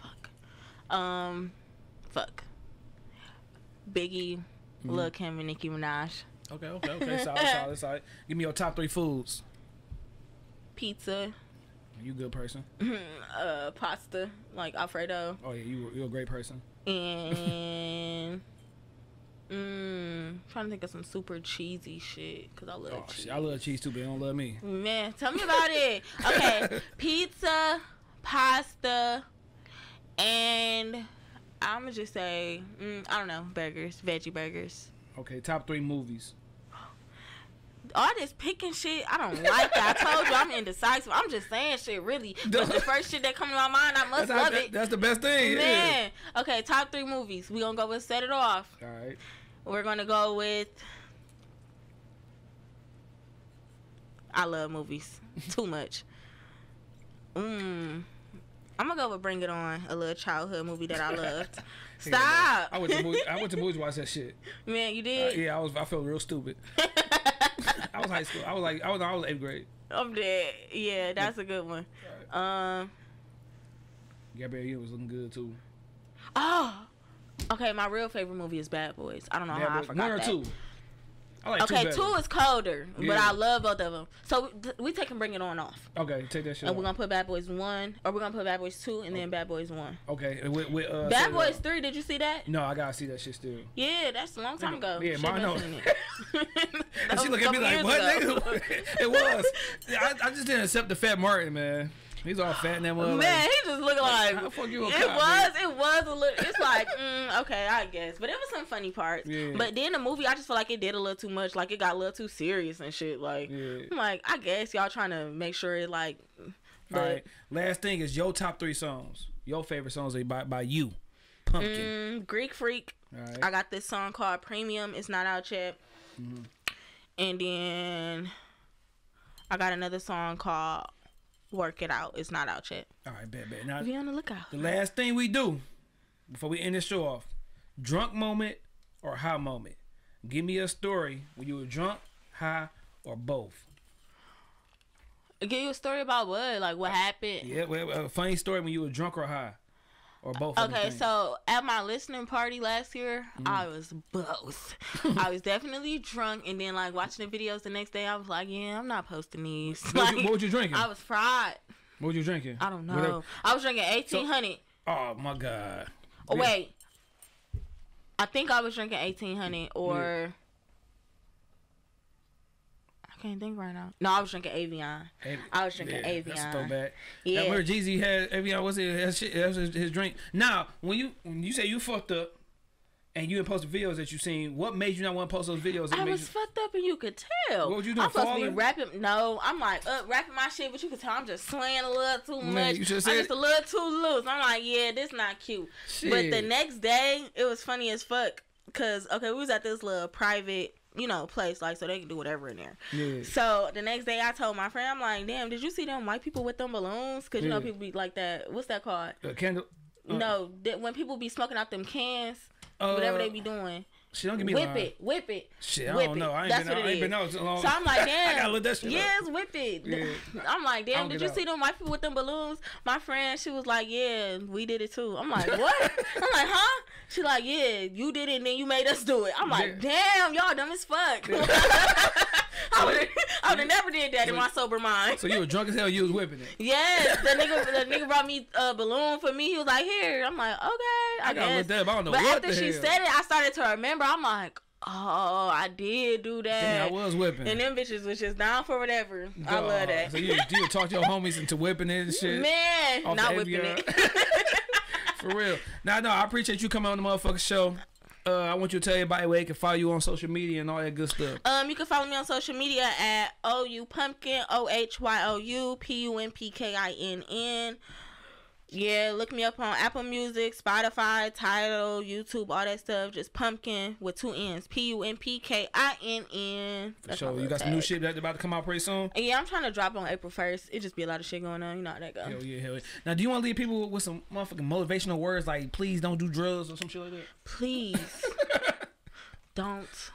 fuck. Um, fuck. Biggie, Mm-hmm. Lil Kim, and Nicki Minaj. Okay, okay, okay. solid, solid, solid. Give me your top three foods. Pizza, You good person. uh, pasta, like Alfredo, Oh yeah, you you a great person. and mm, trying to think of some super cheesy shit because I love Oh cheese. I love cheese too, but they don't love me. Man, tell me about it. Okay, pizza, pasta, and I'm gonna just say, mm, I don't know, burgers, veggie burgers. Okay, top three movies. All this picking shit, I don't like that. I told you I'm indecisive. I'm just saying shit, really. But the first shit that come to my mind, I must That's, love that- it. that's the best thing. Man, okay, top three movies. We gonna go with Set It Off. All right. We're gonna go with. I love movies too much. Mm. I'm gonna go with Bring It On, a little childhood movie that I loved. Stop, I went to movies, I went to movies watch that shit. man. You Uh, did. yeah, I was I felt real stupid. I was high school. I was like I was I was eighth grade. I'm dead. Yeah, that's a good one. Um. Gabrielle Union was looking good too. Oh. Okay, my real favorite movie is Bad Boys. I don't know how I Gabrielle- forgot one or that. two. Like Okay, two. two is colder, but I love both of them. So we take and bring it on off. Okay, take that shit. And we're gonna put Bad Boys one, or we're gonna put Bad Boys two, and then Bad Boys one. Okay, with, with uh. Bad Boys uh, three, did you see that? No, I gotta see that shit still. Yeah, that's a long time ago. Yeah, mine been know. seeing it. That And she look at me like, "What, nigga?" it was. I, I just didn't accept the fat Martin, man. He's all fat and that mother. Man, he just looking like How the fuck you it cop, was. It was a little. It's like mm, okay, I guess, but it was some funny parts. Yeah. But then the movie, I just feel like it did a little too much. Like it got a little too serious and shit. Like Yeah. I'm like, I guess y'all trying to make sure it like. All But right. Last thing is your top three songs. Your favorite songs are by by you. Pumpkinn. mm, Greek Freak. All right. I got this song called Premium. It's not out yet. Mm-hmm. And then I got another song called Work It Out. It's not out yet. All right, bet, bet. Now Be on the lookout. the last thing we do before we end this show off: drunk moment or high moment. Give me a story when you were drunk, high, or both. Give you a story about what? Like what happened? Yeah, well, a funny story when you were drunk or high, or both. Okay, so at my listening party last year, Mm. I was both. I was definitely drunk, and then like watching the videos the next day, I was like, "Yeah, I'm not posting these." what, Like, you, what was you drinking? I was fried. what were you drinking? I don't know. Whatever. I was drinking eighteen hundred. Oh my god. Oh Yeah. wait, I think I was drinking eighteen hundred or. I can't think right now. No, I was drinking Avion. Av- I was drinking yeah, That's a Avion. throwback. Yeah. Yeah. Where Jeezy had Avion was it that shit, that was his, his drink. Now, when you when you say you fucked up and you didn't post the videos that you seen, what made you not want to post those videos? That I was you, fucked up and you could tell. What was you doing, I'm supposed to be rapping. No, I'm like up rapping my shit, but you could tell I'm just swaying a little too Man, much. you should've I'm said- just a little too loose. I'm like, yeah, this not cute. But the next day, it was funny as fuck. Cause okay, we was at this little private, you know, place like so they can do whatever in there. yeah. So the next day, I told my friend, I'm like, damn, did you see them white people with them balloons? Cause you know people be like that. What's that called? Uh, candle. Uh, no, that when people be smoking out them cans, uh, whatever they be doing, Shit, don't give me whip line. it, whip it. Shit, I Whip don't know. I ain't That's been what out. I ain't been out so long. So I'm like, damn. I gotta look that shit up. Yes, whip it. Yeah. I'm like, damn, did you out. see them white people with them balloons? My friend, she was like, yeah, we did it too. I'm like, what? I'm like, huh? She like, yeah, you did it and then you made us do it. I'm like, damn, y'all dumb as fuck. Would I would have never did that in my sober mind. So you were drunk as hell. You was whipping it. Yes, the nigga, the nigga brought me a balloon for me. He was like, "Here." I'm like, "Okay, I, I guess." that up. I don't know but what after she hell. said it, I started to remember. I'm like, "Oh, I did do that." Damn, I was whipping. And them bitches was just down for whatever. I love that. So you you talk to your homies into whipping it and shit. Man, not whipping it. For real. Now, no, I appreciate you coming on the motherfucking show. Uh, I want you to tell everybody where they can follow you on social media and all that good stuff. um, you can follow me on social media at OU Pumpkinn O H Y O U P U M P K I N N. Yeah, look me up on Apple Music, Spotify, Tidal, YouTube, all that stuff. Just Pumpkinn with two N's. P U M P K I N N. My So you got some new shit that's about to come out pretty soon. Yeah, I'm trying to drop on April 1st. It just be a lot of shit going on. You know how that go. Hell yeah, hell yeah. Now, do you want to leave people with some motherfucking motivational words like "please don't do drugs" or some shit like that? Please don't.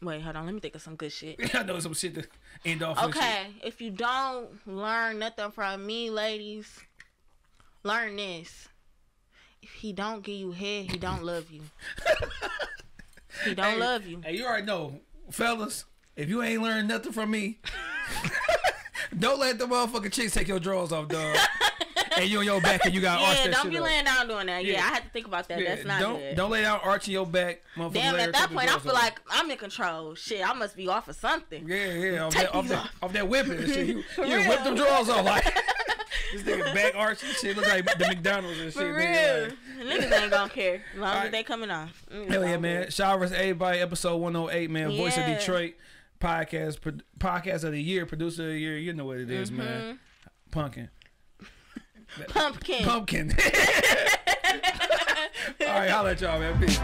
Wait, hold on. Let me think of some good shit. I know some shit to end off. Okay, if you don't learn nothing from me, ladies, learn this. If he don't give you head, he don't love you. he don't Hey, love you. Hey, you already know, fellas. If you ain't learned nothing from me, don't let the motherfucking chicks take your drawers off, dog. and you on your back and you got arch Yeah, that don't be laying down doing that. Yeah, Yeah. I had to think about that. Yeah, That's not don't good. don't lay down arching your back, motherfucker. Damn, at that point, I feel off. like I'm in control. Shit, I must be off of something. Yeah, yeah, off that, off, these that, off. off that whipping and shit. You, you whip them drawers off like this nigga back arching shit look like the McDonald's and shit. For nigga, real. like- Niggas ain't gonna care. As long as they coming off. Mm, Hell yeah, man! Shout out to everybody. Episode one hundred eight, man. Voice of Detroit podcast, podcast of the year, producer of the year. You know what it is, man. Pumpkinn, Pumpkinn. pumpkin. All right, holla at y'all, man. Peace.